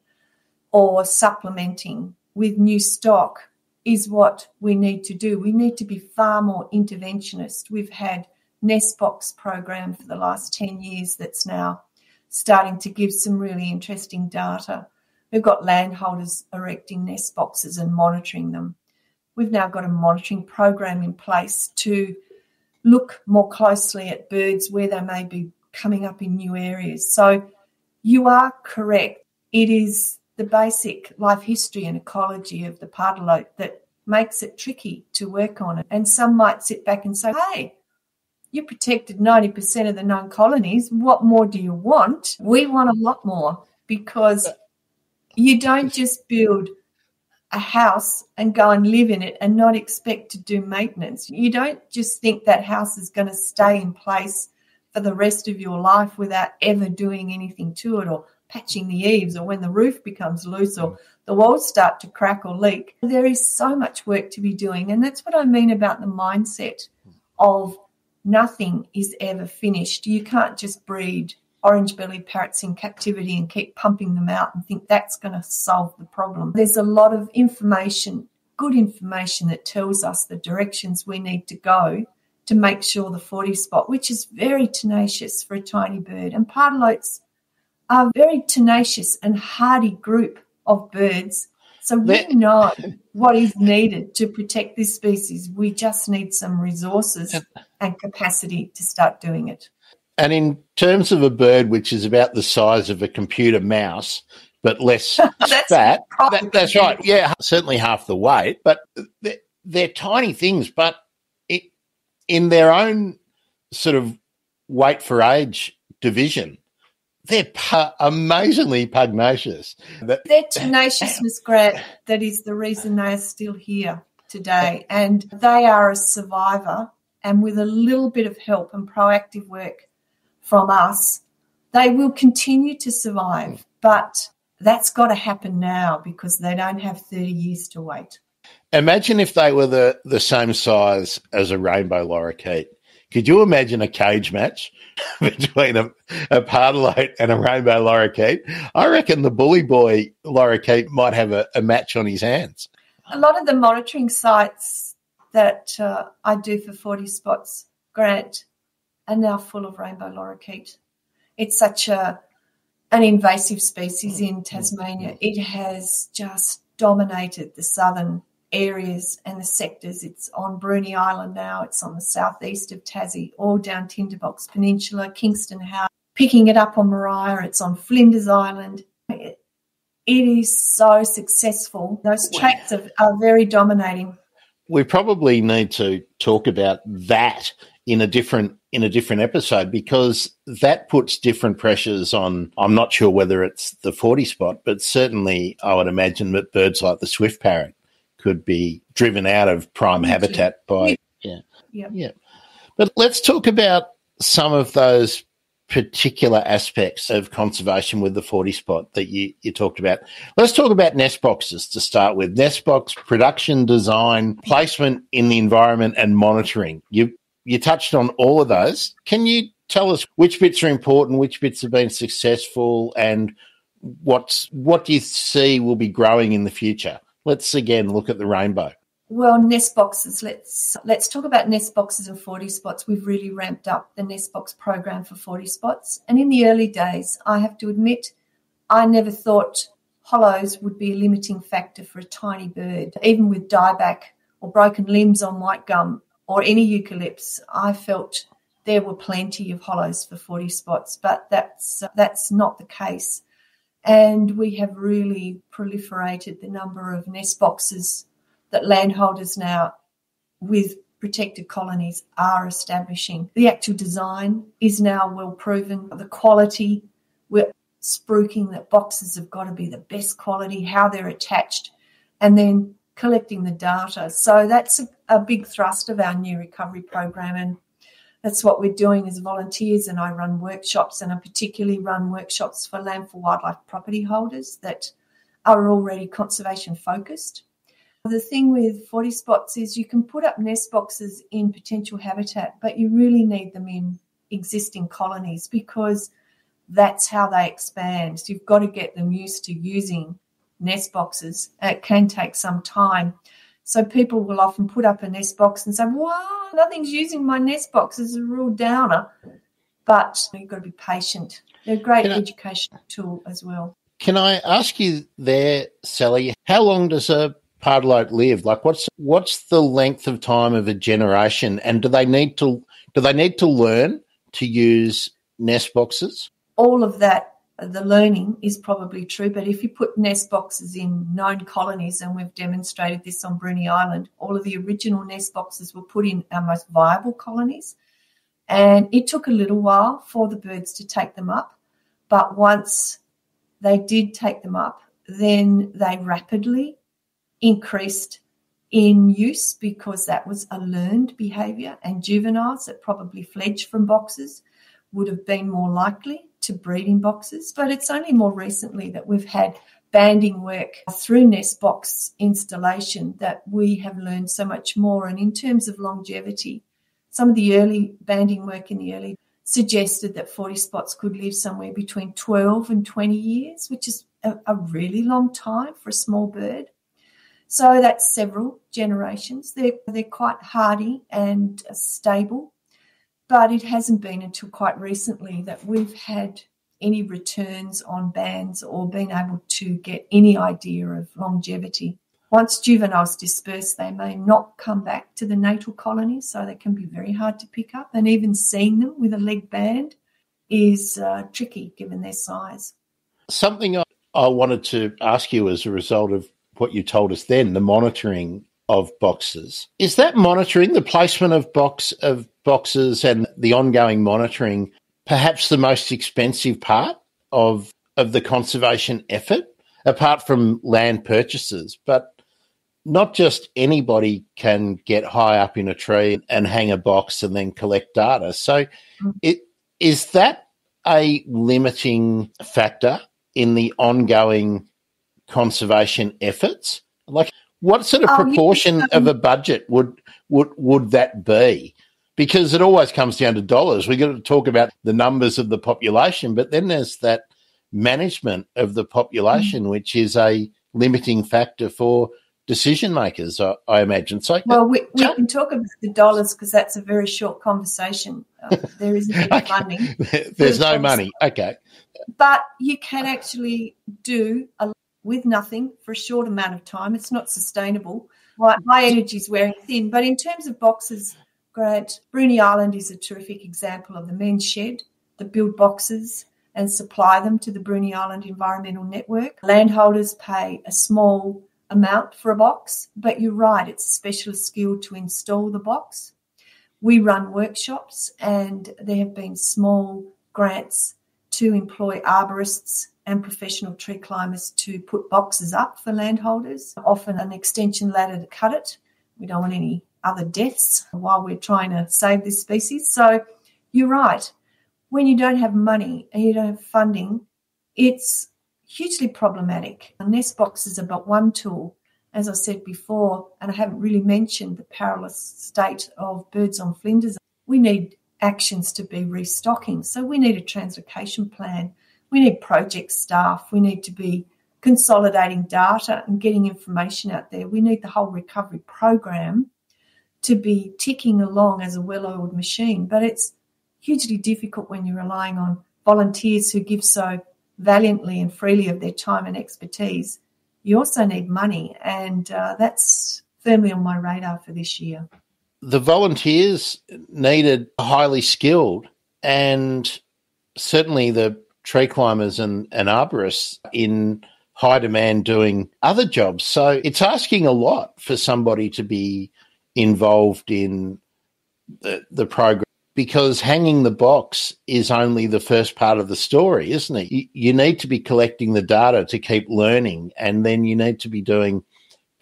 Speaker 2: or supplementing with new stock is what we need to do. We need to be far more interventionist. We've had nest box program for the last 10 years that's now starting to give some really interesting data. We've got landholders erecting nest boxes and monitoring them. We've now got a monitoring program in place to look more closely at birds where they may be coming up in new areas. So you are correct. It is the basic life history and ecology of the pardalote that makes it tricky to work on it. And some might sit back and say, hey, you protected 90% of the known colonies. What more do you want? We want a lot more because you don't just build a house and go and live in it and not expect to do maintenance. You don't just think that house is going to stay in place for the rest of your life without ever doing anything to it or patching the eaves or when the roof becomes loose or the walls start to crack or leak. There is so much work to be doing. And that's what I mean about the mindset of nothing is ever finished. You can't just breed orange bellied parrots in captivity and keep pumping them out and think that's going to solve the problem. There's a lot of information, good information, that tells us the directions we need to go to make sure the 40 spot, which is very tenacious for a tiny bird, and pardalotes are a very tenacious and hardy group of birds. So we know what is needed to protect this species. We just need some resources and capacity to start doing it.
Speaker 1: And in terms of a bird which is about the size of a computer mouse, but less that's fat, that, that's right. Yeah, certainly half the weight, but they're, they're tiny things, but it, in their own sort of weight for age division, they're pu- amazingly pugnacious.
Speaker 2: Their tenaciousness, Grant, that is the reason they are still here today. And they are a survivor. And with a little bit of help and proactive work from us, they will continue to survive. But that's got to happen now because they don't have 30 years to wait.
Speaker 1: Imagine if they were the, the same size as a rainbow lorikeet. Could you imagine a cage match between a, a pardalote and a rainbow lorikeet? I reckon the bully boy lorikeet might have a, a, match on his hands.
Speaker 2: A lot of the monitoring sites that uh, I do for 40 spots, Grant, are now full of rainbow lorikeet. It's such a an invasive species in mm. Tasmania. It has just dominated the southern areas and the sectors. It's on Bruny Island now. It's on the southeast of Tassie, all down Tinderbox Peninsula, Kingston House. Picking it up on Maria. It's on Flinders Island. It, it is so successful. Those traits are, are very dominating.
Speaker 1: We probably need to talk about that in a different in a different episode because that puts different pressures on I'm not sure whether it's the 40 spot but certainly I would imagine that birds like the swift parrot could be driven out of prime habitat by yeah
Speaker 2: yeah
Speaker 1: yeah but let's talk about some of those particular aspects of conservation with the 40 spot that you, you talked about. Let's talk about nest boxes to start with. Nest box production, design, placement in the environment, and monitoring. You you touched on all of those. Can you tell us which bits are important, which bits have been successful, and what's what do you see will be growing in the future? Let's again look at the rainbow.
Speaker 2: Well, nest boxes. Let's let's talk about nest boxes and 40 spots. We've really ramped up the nest box program for 40 spots. And in the early days, I have to admit, I never thought hollows would be a limiting factor for a tiny bird. Even with dieback or broken limbs on white gum or any eucalypts, I felt there were plenty of hollows for 40 spots, but that's that's not the case. And we have really proliferated the number of nest boxes that landholders now with protected colonies are establishing. The actual design is now well proven. The quality, we're spruiking that boxes have got to be the best quality, how they're attached, and then collecting the data. So that's a, a big thrust of our new recovery program. And that's what we're doing as volunteers. And I run workshops, and I particularly run workshops for land for wildlife property holders that are already conservation focused the thing with 40 spots is you can put up nest boxes in potential habitat, but you really need them in existing colonies because that's how they expand. So you've got to get them used to using nest boxes. It can take some time. So people will often put up a nest box and say, "Wow, nothing's using my nest box." It's a real downer. But you've got to be patient. They're a great educational tool as well.
Speaker 1: Can I ask you there, Sally, how long does a pardalote live? Like, what's what's the length of time of a generation, and do they need to do they need to learn to use nest boxes?
Speaker 2: All of that, the learning is probably true, but if you put nest boxes in known colonies, and we've demonstrated this on Bruny Island, all of the original nest boxes were put in our most viable colonies, and it took a little while for the birds to take them up, but once they did take them up, then they rapidly increased in use because that was a learned behaviour, and juveniles that probably fledged from boxes would have been more likely to breed in boxes. But it's only more recently that we've had banding work through nest box installation that we have learned so much more. And in terms of longevity, some of the early banding work in the early suggested that 40 spots could live somewhere between 12 and 20 years, which is a, a really long time for a small bird. So that's several generations. They're, they're quite hardy and stable, but it hasn't been until quite recently that we've had any returns on bands or been able to get any idea of longevity. Once juveniles disperse, they may not come back to the natal colony, so they can be very hard to pick up. And even seeing them with a leg band is uh, tricky given their size.
Speaker 1: Something I wanted to ask you as a result of what you told us then, the monitoring of boxes. Is that monitoring, the placement of box of boxes and the ongoing monitoring perhaps the most expensive part of of the conservation effort, apart from land purchases? But not just anybody can get high up in a tree and hang a box and then collect data. So mm. it is that a limiting factor in the ongoing conservation efforts? Like, what sort of oh, proportion of a budget would would would that be? Because it always comes down to dollars. We've got to talk about the numbers of the population, but then there's that management of the population, mm. which is a limiting factor for decision makers, I, I imagine. So,
Speaker 2: well, we, we can talk about the dollars because that's a very short conversation. Uh, there isn't any okay. funding.
Speaker 1: There's no money. Okay.
Speaker 2: But you can actually do a with nothing for a short amount of time. It's not sustainable. My, energy is wearing thin. But in terms of boxes, Grant, Bruny Island is a terrific example of the men's shed that build boxes and supply them to the Bruny Island Environmental Network. Landholders pay a small amount for a box, but you're right, it's a specialist skill to install the box. We run workshops, and there have been small grants to employ arborists and professional tree climbers to put boxes up for landholders, often an extension ladder to cut it. We don't want any other deaths while we're trying to save this species. So you're right. when you don't have money and you don't have funding, it's hugely problematic. Nest boxes are but one tool, as I said before, and I haven't really mentioned the perilous state of birds on Flinders. We need actions to be restocking. So we need a translocation plan. We need project staff. We need to be consolidating data and getting information out there. We need the whole recovery program to be ticking along as a well oiled machine. But it's hugely difficult when you're relying on volunteers who give so valiantly and freely of their time and expertise. You also need money, and uh, that's firmly on my radar for this year.
Speaker 1: The volunteers needed highly skilled, and certainly the tree climbers and, and arborists in high demand doing other jobs. So it's asking a lot for somebody to be involved in the, the program because hanging the box is only the first part of the story, isn't it? You, you, need to be collecting the data to keep learning, and then you need to be doing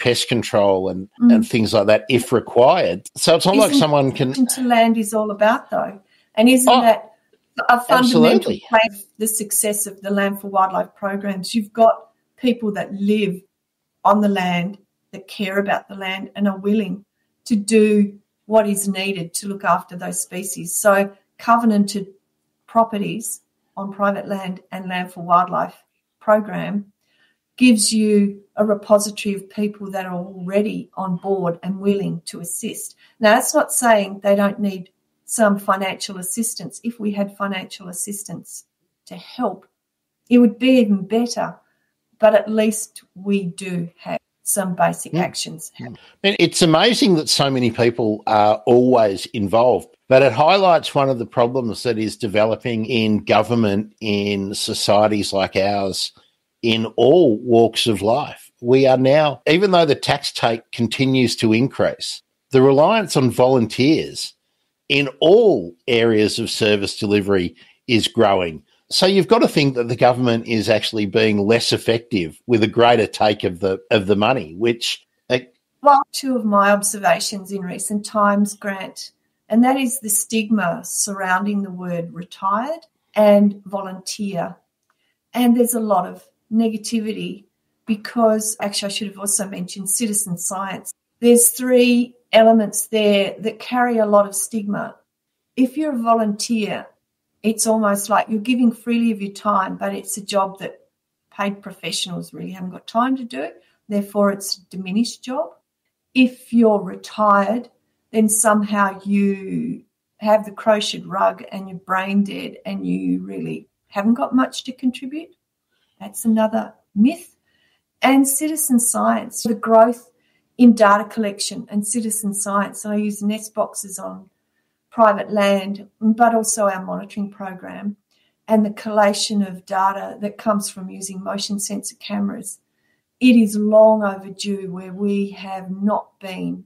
Speaker 1: pest control and, mm. and things like that if required. So it's not isn't like someone can.
Speaker 2: To land is all about though, and isn't oh, that a fundamental part of the success of the Land for Wildlife programs? You've got people that live on the land, that care about the land, and are willing to do what is needed to look after those species. So, covenanted properties on private land and land for wildlife program gives you a repository of people that are already on board and willing to assist. Now, that's not saying they don't need some financial assistance. If we had financial assistance to help, it would be even better. But at least we do have some basic mm. actions.
Speaker 1: It's amazing that so many people are always involved, but it highlights one of the problems that is developing in government, in societies like ours, in all walks of life. We are now, even though the tax take continues to increase, the reliance on volunteers in all areas of service delivery is growing. So you've got to think that the government is actually being less effective with a greater take of the of the money, which. Uh,
Speaker 2: well, two of my observations in recent times, Grant, and that is the stigma surrounding the word retired and volunteer. And there's a lot of negativity because actually, I should have also mentioned citizen science. There's three elements there that carry a lot of stigma. If you're a volunteer it's almost like you're giving freely of your time, but it's a job that paid professionals really haven't got time to do. Therefore, it's a diminished job. If you're retired, then somehow you have the crocheted rug and you're brain dead and you really haven't got much to contribute. That's another myth. And citizen science, the growth in data collection and citizen science. And I use nest boxes on private land, but also our monitoring program and the collation of data that comes from using motion sensor cameras. It is long overdue where we have not been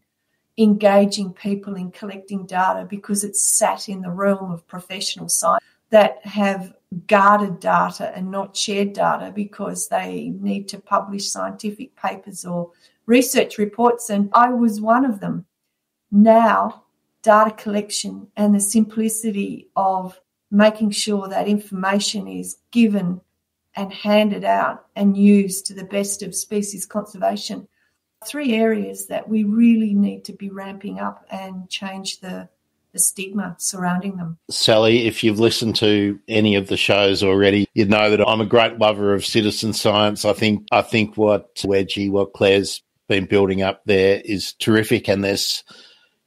Speaker 2: engaging people in collecting data because it's sat in the realm of professional science that have guarded data and not shared data because they need to publish scientific papers or research reports. And I was one of them. Now data collection and the simplicity of making sure that information is given and handed out and used to the best of species conservation. Three areas that we really need to be ramping up and change the, the stigma surrounding them.
Speaker 1: Sally, if you've listened to any of the shows already, you know that I'm a great lover of citizen science. I think I think what Wedgie, what Claire's been building up there is terrific and there's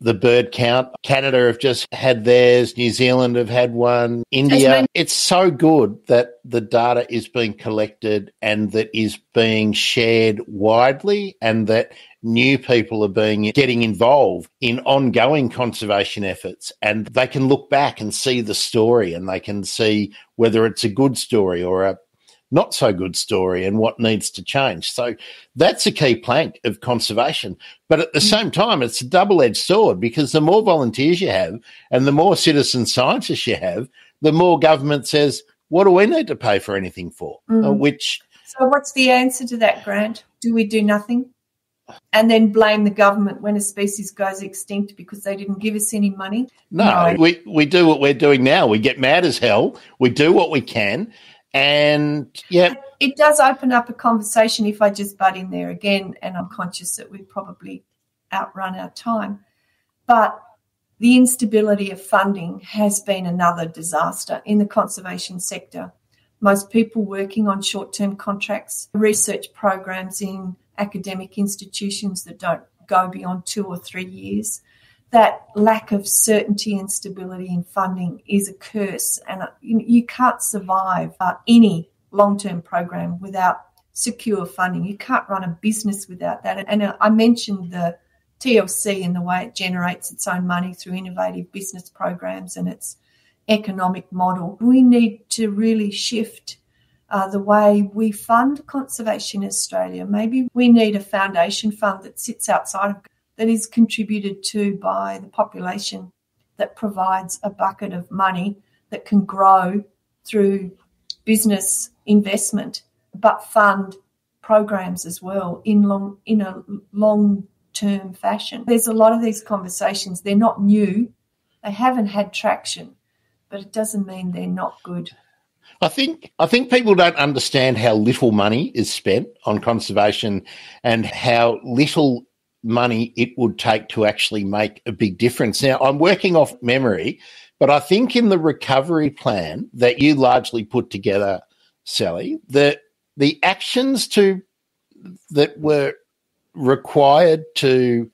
Speaker 1: the bird count. Canada have just had theirs. New Zealand have had one. India. It's so good that the data is being collected and that is being shared widely and that new people are being getting involved in ongoing conservation efforts and they can look back and see the story and they can see whether it's a good story or a not so good story and what needs to change. So that's a key plank of conservation. But at the mm. same time, it's a double edged sword because the more volunteers you have and the more citizen scientists you have, the more government says, what do we need to pay for anything for? Uh, mm. Uh, which.
Speaker 2: So, what's the answer to that, Grant? Do we do nothing? And then blame the government when a species goes extinct because they didn't give us any money.
Speaker 1: No, no, we, we do what we're doing now. We get mad as hell. We do what we can. And yeah.
Speaker 2: It does open up a conversation if I just butt in there again, and I'm conscious that we've probably outrun our time. But the instability of funding has been another disaster in the conservation sector. Most people working on short term contracts, research programs in academic institutions that don't go beyond two or three years. That lack of certainty and stability in funding is a curse, and you can't survive uh, any long term program without secure funding. You can't run a business without that. And uh, I mentioned the TLC and the way it generates its own money through innovative business programs and its economic model. We need to really shift uh, the way we fund conservation in Australia. Maybe we need a foundation fund that sits outside of that is contributed to by the population that provides a bucket of money that can grow through business investment, but fund programs as well in long in a long term fashion. There's a lot of these conversations. They're not new. They haven't had traction, but it doesn't mean they're not good.
Speaker 1: I think I think people don't understand how little money is spent on conservation and how little money it would take to actually make a big difference. Now, I'm working off memory, but I think in the recovery plan that you largely put together, Sally, that the actions to that were required to,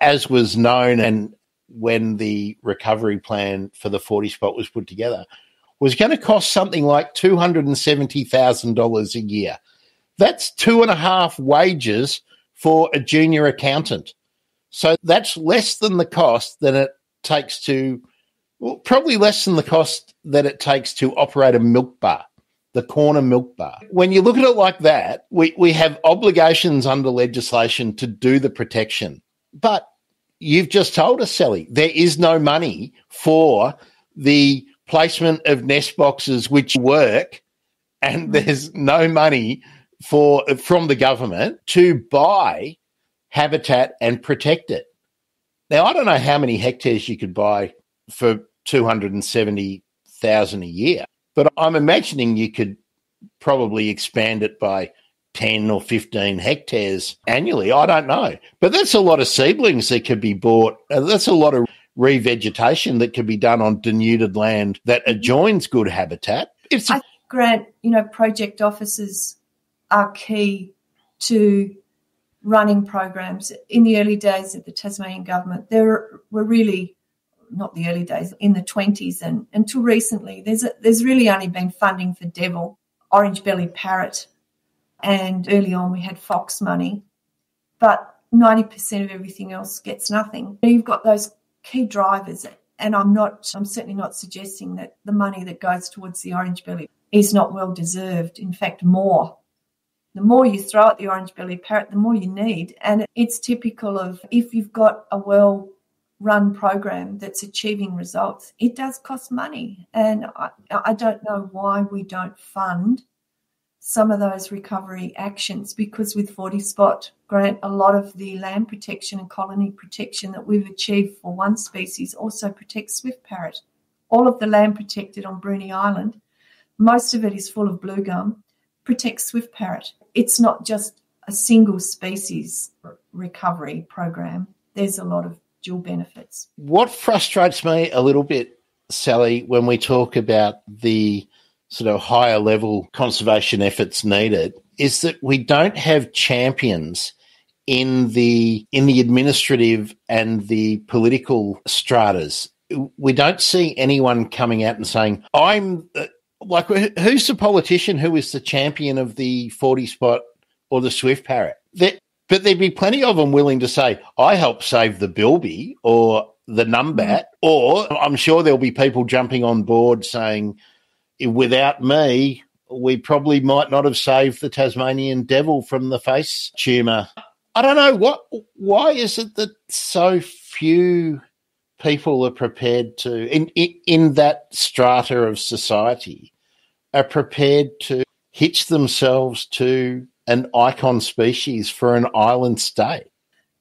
Speaker 1: as was known and when the recovery plan for the 40 spot was put together, was going to cost something like $270,000 a year. That's two and a half wages for a junior accountant. So that's less than the cost that it takes to, well, probably less than the cost that it takes to operate a milk bar, the corner milk bar. When you look at it like that, we, we have obligations under legislation to do the protection. But you've just told us, Sally, there is no money for the placement of nest boxes which work, and mm. there's no money for from the government to buy habitat and protect it. Now I don't know how many hectares you could buy for two hundred and seventy thousand a year, but I'm imagining you could probably expand it by 10 or 15 hectares annually. I don't know. But that's a lot of seedlings that could be bought. That's a lot of revegetation that could be done on denuded land that adjoins good habitat.
Speaker 2: It's I grant, you know, project officers are key to running programs. In the early days of the Tasmanian government, there were really not the early days in the 20s and until recently there's a, there's really only been funding for devil orange bellied parrot and early on we had fox money but 90% of everything else gets nothing you've got those key drivers. And I'm not, I'm certainly not suggesting that the money that goes towards the orange belly is not well deserved. In fact, more. The more you throw at the orange belly parrot, the more you need. And it's typical of if you've got a well run program that's achieving results, it does cost money. And I, I don't know why we don't fund some of those recovery actions because with 40 spot grant a lot of the land protection and colony protection that we've achieved for one species also protects swift parrot. All of the land protected on Bruny Island most of it is full of blue gum protects swift parrot. It's not just a single species recovery program. There's a lot of dual benefits.
Speaker 1: What frustrates me a little bit Sally when we talk about the sort of higher level conservation efforts needed is that we don't have champions in the in the administrative and the political stratas. We don't see anyone coming out and saying, "I'm uh, like who's the politician who is the champion of the forty spot or the swift parrot?" There, but there'd be plenty of them willing to say, "I helped save the bilby or the numbat," mm-hmm. or I'm sure there'll be people jumping on board saying, without me, we probably might not have saved the Tasmanian devil from the face tumor. I don't know what. Why is it that so few people are prepared to, in in, in that strata of society, are prepared to hitch themselves to an icon species for an island state?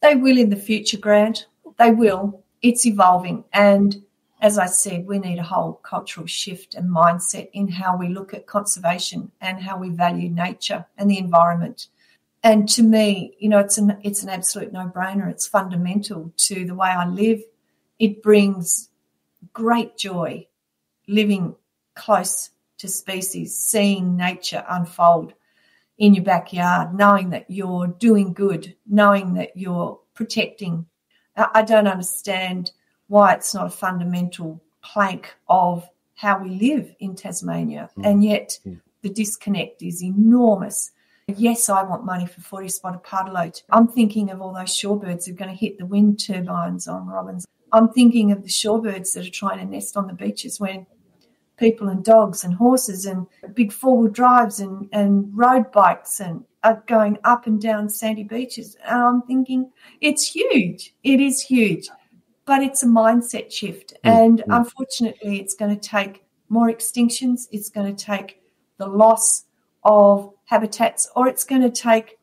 Speaker 2: They will in the future, Grant. They will. It's evolving. And as I said, we need a whole cultural shift and mindset in how we look at conservation and how we value nature and the environment. And to me, you know, it's an it's an absolute no-brainer. It's fundamental to the way I live. It brings great joy living close to species, seeing nature unfold in your backyard, knowing that you're doing good, knowing that you're protecting. I don't understand why it's not a fundamental plank of how we live in Tasmania. Mm. And yet mm. the disconnect is enormous. Yes, I want money for 40 spotted pardalote. I'm thinking of all those shorebirds who are going to hit the wind turbines on Robbins. I'm thinking of the shorebirds that are trying to nest on the beaches when people and dogs and horses and big four wheel drives and, and road bikes and are going up and down sandy beaches. And I'm thinking, it's huge. It is huge. But it's a mindset shift. Mm, and mm. unfortunately, it's going to take more extinctions. It's going to take the loss of habitats, or it's going to take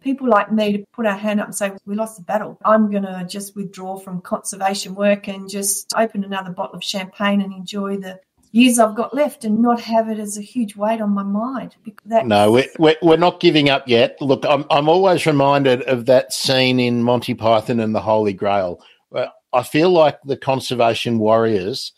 Speaker 2: people like me to put our hand up and say, We lost the battle. I'm going to just withdraw from conservation work and just open another bottle of champagne and enjoy the years I've got left and not have it as a huge weight on my mind.
Speaker 1: no, we're, we're, we're, not giving up yet. Look, I'm, I'm always reminded of that scene in Monty Python and the Holy Grail. I feel like the conservation warriors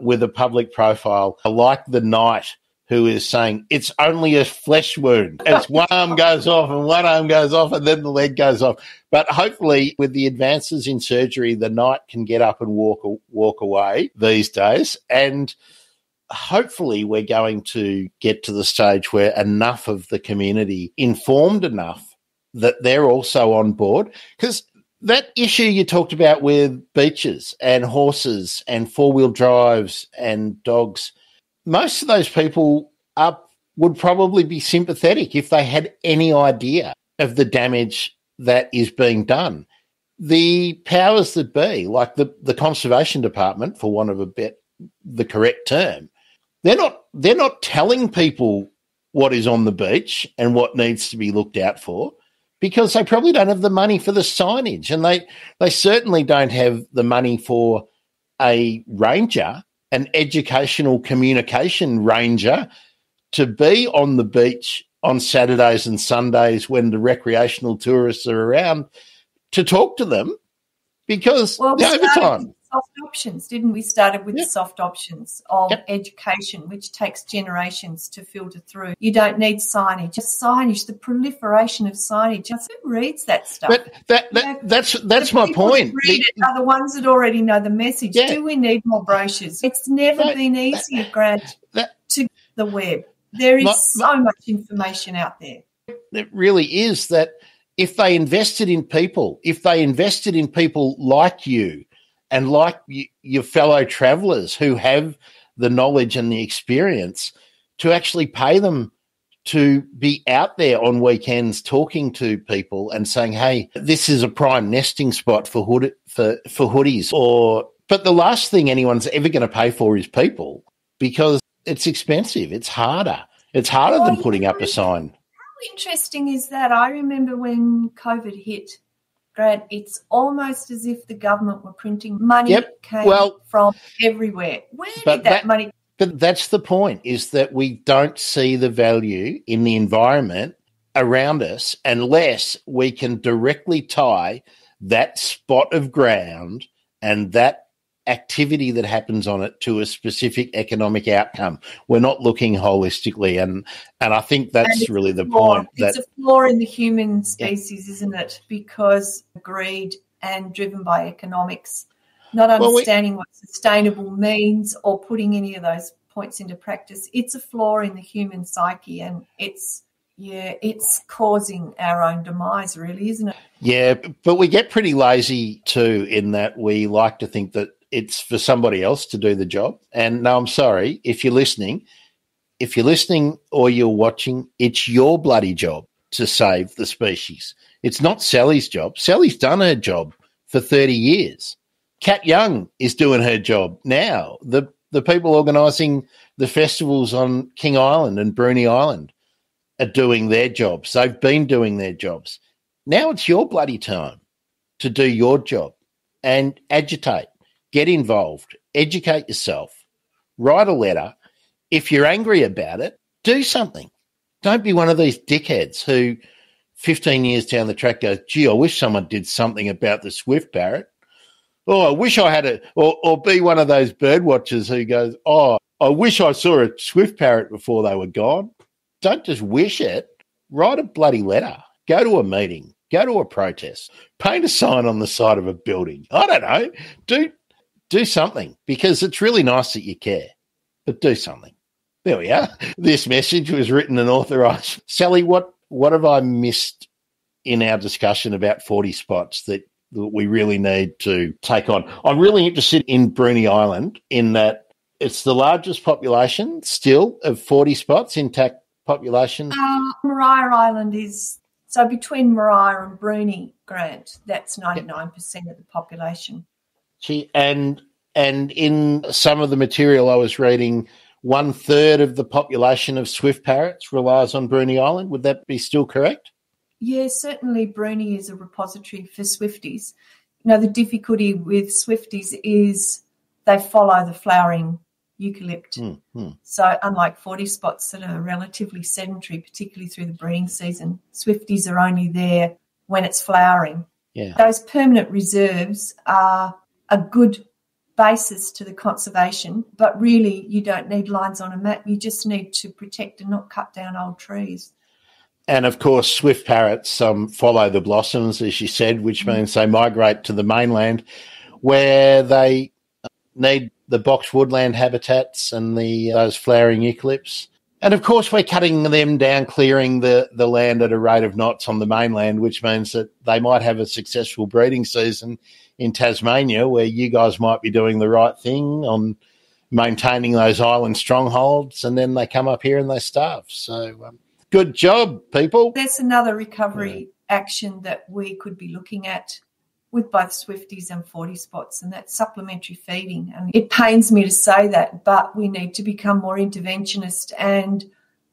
Speaker 1: with a public profile are like the knight who is saying it's only a flesh wound. It's one arm goes off and one arm goes off and then the leg goes off. But hopefully, with the advances in surgery, the knight can get up and walk walk away these days. And hopefully we're going to get to the stage where enough of the community informed enough that they're also on board because that issue you talked about with beaches and horses and four-wheel drives and dogs most of those people would probably be sympathetic if they had any idea of the damage that is being done. The powers that be like the, the conservation department for want of a bit the correct term they're not they're not telling people what is on the beach and what needs to be looked out for because they probably don't have the money for the signage and they they certainly don't have the money for a ranger an educational communication ranger to be on the beach on Saturdays and Sundays when the recreational tourists are around to talk to them because well, the overtime
Speaker 2: soft options, didn't we? Started with yep. the soft options of yep. education, which takes generations to filter through. You don't need signage. Just signage, the proliferation of signage. Who reads that stuff?
Speaker 1: But that, that you know, that's that's my point.
Speaker 2: Read the, it are the ones that already know the message. Yeah. Do we need more brochures? It's never that, been easier, Grant, to the web. There is my, so much information out there.
Speaker 1: It really is that if they invested in people, if they invested in people like you, and like y- your fellow travelers who have the knowledge and the experience to actually pay them to be out there on weekends talking to people and saying, "Hey, this is a prime nesting spot for hood for for hoodies." Or, but the last thing anyone's ever going to pay for is people because it's expensive. It's harder. It's harder than putting up a sign.
Speaker 2: How interesting is that? I remember when COVID hit, Grant, it's almost as if the government were printing money yep. came well, from everywhere. Where did that, that money?
Speaker 1: But that's the point: is that we don't see the value in the environment around us unless we can directly tie that spot of ground and that activity that happens on it to a specific economic outcome. We're not looking holistically, and and I think that's really the point.
Speaker 2: It's that, a flaw in the human species, yeah. isn't it? Because greed and driven by economics, not understanding well, we, what sustainable means or putting any of those points into practice. It's a flaw in the human psyche, and it's yeah, it's causing our own demise, really, isn't it?
Speaker 1: Yeah, but we get pretty lazy too in that we like to think that it's for somebody else to do the job. And no, I'm sorry if you're listening. If you're listening or you're watching, it's your bloody job to save the species. It's not Sally's job. Sally's done her job for 30 years. Kat Young is doing her job now. The the people organising the festivals on King Island and Bruny Island, are doing their jobs. They've been doing their jobs. Now it's your bloody time to do your job and agitate, get involved, educate yourself, write a letter. If you're angry about it, do something. Don't be one of these dickheads who 15 years down the track goes, gee, I wish someone did something about the swift parrot. Oh, I wish I had a, or, or be one of those bird watchers who goes, oh, I wish I saw a swift parrot before they were gone. Don't just wish it. Write a bloody letter. Go to a meeting. Go to a protest. Paint a sign on the side of a building. I don't know. Do do something because it's really nice that you care, but do something. There we are. This message was written and authorised. Sally, what what have I missed in our discussion about forty spots that that we really need to take on? I'm really interested in Bruny Island in that it's the largest population still of 40 spots, intact population.
Speaker 2: Uh, Maria Island is so between Maria and Bruny, Grant, that's 99% of the population.
Speaker 1: Gee, and and in some of the material I was reading, one third of the population of swift parrots relies on Bruny Island. Would that be still correct?
Speaker 2: Yes, certainly Bruny is a repository for Swifties. Now the difficulty with Swifties is they follow the flowering eucalypt.
Speaker 1: Mm-hmm.
Speaker 2: So, unlike 40 spots that are relatively sedentary, particularly through the breeding season, Swifties are only there when it's flowering.
Speaker 1: Yeah.
Speaker 2: Those permanent reserves are a good basis to the conservation, but really you don't need lines on a map. You just need to protect and not cut down old trees.
Speaker 1: And of course, swift parrots um, follow the blossoms, as you said, which mm. means they migrate to the mainland where they need the box woodland habitats and the those flowering eucalypts. And of course, we're cutting them down, clearing the, the land at a rate of knots on the mainland, which means that they might have a successful breeding season in Tasmania, where you guys might be doing the right thing on maintaining those island strongholds, and then they come up here and they starve. So, um, good job, people.
Speaker 2: That's another recovery yeah. action that we could be looking at with both Swifties and 40 spots, and that's supplementary feeding. And it pains me to say that, but we need to become more interventionist. And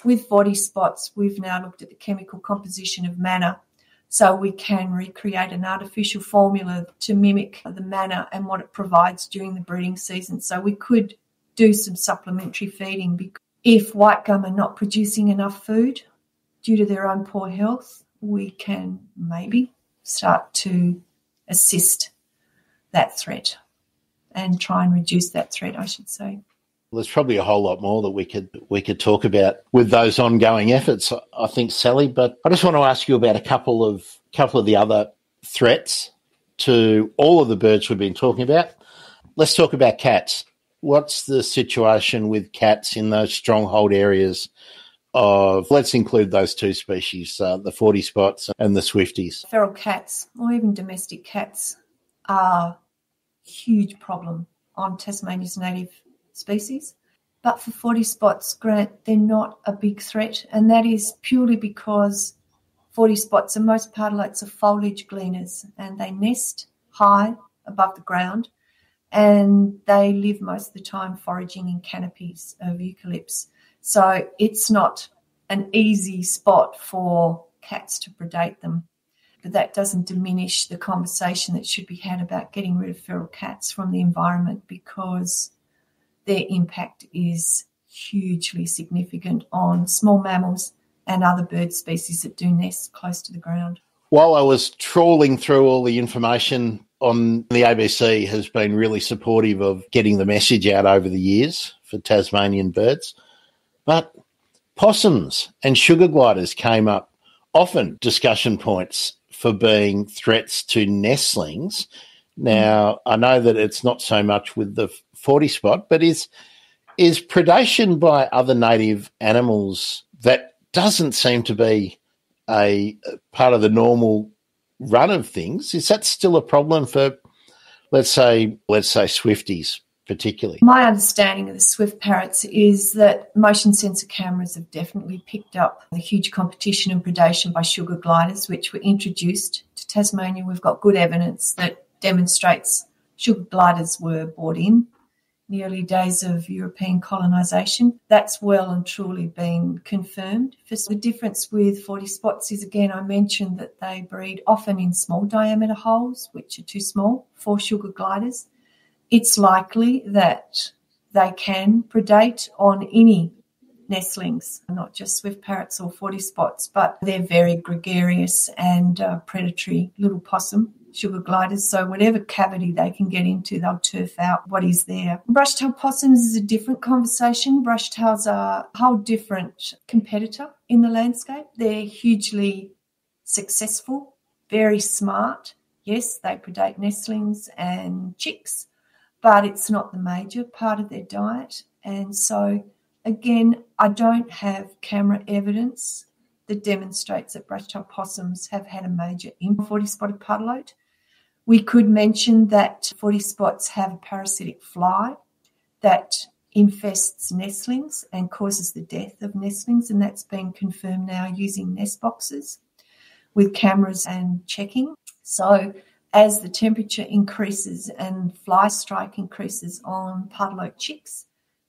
Speaker 2: with 40 spots, we've now looked at the chemical composition of manna. So we can recreate an artificial formula to mimic the manner and what it provides during the breeding season. So we could do some supplementary feeding if white gum are not producing enough food due to their own poor health, we can maybe start to assist that threat and try and reduce that threat, I should say.
Speaker 1: There's probably a whole lot more that we could we could talk about with those ongoing efforts. I think, Sally. But I just want to ask you about a couple of couple of the other threats to all of the birds we've been talking about. Let's talk about cats. What's the situation with cats in those stronghold areas of let's include those two species, uh, the 40 spots and the Swifties.
Speaker 2: Feral cats or even domestic cats are huge problem on Tasmania's native species. But for 40 spots, Grant, they're not a big threat, and that is purely because 40 spots and most pardalotes are foliage gleaners and they nest high above the ground and they live most of the time foraging in canopies of eucalypts. So it's not an easy spot for cats to predate them. But that doesn't diminish the conversation that should be had about getting rid of feral cats from the environment because their impact is hugely significant on small mammals and other bird species that do nest close to the ground.
Speaker 1: While I was trawling through all the information on the ABC has been really supportive of getting the message out over the years for Tasmanian birds. But possums and sugar gliders came up often discussion points for being threats to nestlings. Now, I know that it's not so much with the 40 spot, but is is predation by other native animals that doesn't seem to be a part of the normal run of things. Is that still a problem for let's say let's say swifties? particularly?
Speaker 2: My understanding of the Swift parrots is that motion sensor cameras have definitely picked up the huge competition and predation by sugar gliders, which were introduced to Tasmania. We've got good evidence that demonstrates sugar gliders were brought in the early days of European colonisation. That's well and truly been confirmed. The difference with 40 spots is again, I mentioned that they breed often in small diameter holes, which are too small for sugar gliders. It's likely that they can predate on any nestlings, not just swift parrots or 40 spots, but they're very gregarious and uh, predatory little possum sugar gliders. So whatever cavity they can get into, they'll turf out what is there. Brushtail possums is a different conversation. Brushtails are a whole different competitor in the landscape. They're hugely successful, very smart. Yes, they predate nestlings and chicks, but it's not the major part of their diet. And so, again, I don't have camera evidence that demonstrates that brushtail possums have had a major impact 40 spotted pardalote. We could mention that 40 spots have a parasitic fly that infests nestlings and causes the death of nestlings, and that's been confirmed now using nest boxes with cameras and checking. So, as the temperature increases and fly strike increases on pardalote chicks,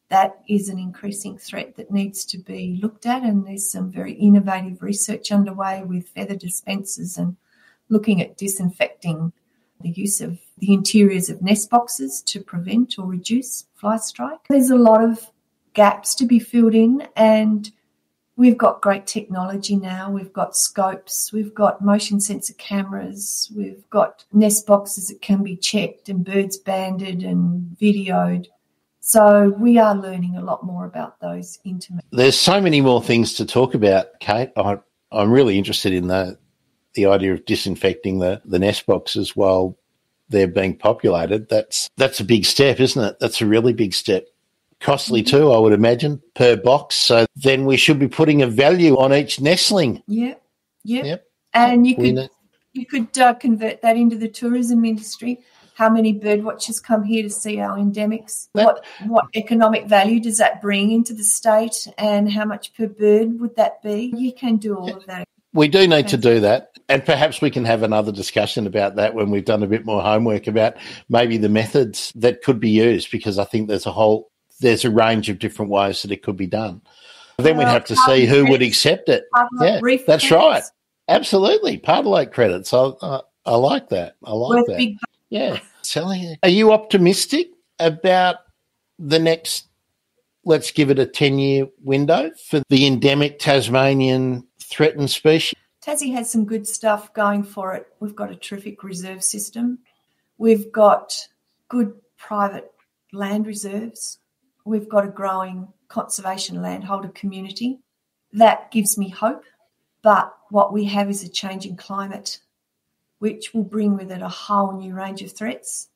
Speaker 2: that is an increasing threat that needs to be looked at. And there's some very innovative research underway with feather dispensers and looking at disinfecting the use of the interiors of nest boxes to prevent or reduce fly strike. There's a lot of gaps to be filled in, and we've got great technology now. We've got scopes, we've got motion sensor cameras, we've got nest boxes that can be checked and birds banded and videoed. So we are learning a lot more about those intimate.
Speaker 1: There's so many more things to talk about, Kate. I, I'm really interested in the the idea of disinfecting the, the nest boxes while they're being populated, that's that's a big step, isn't it? That's a really big step. Costly mm-hmm. too, I would imagine, per box. So then we should be putting a value on each nestling.
Speaker 2: Yeah, yeah. Yep. And you could you could uh, convert that into the tourism industry. How many bird watchers come here to see our endemics? That, what what economic value does that bring into the state, and how much per bird would that be? You can do all of that.
Speaker 1: We do need to do that. And perhaps we can have another discussion about that when we've done a bit more homework about maybe the methods that could be used, because I think there's a whole, there's a range of different ways that it could be done. Then we'd have to see who would accept it. Yeah, that's right. Absolutely. Pardalote credits. I, I, I like that. I like that. Yeah. Sally, are you optimistic about the next, let's give it a 10 year window for the endemic Tasmanian threatened species?
Speaker 2: Tassie has some good stuff going for it. We've got a terrific reserve system. We've got good private land reserves. We've got a growing conservation landholder community. That gives me hope. But what we have is a changing climate, which will bring with it a whole new range of threats,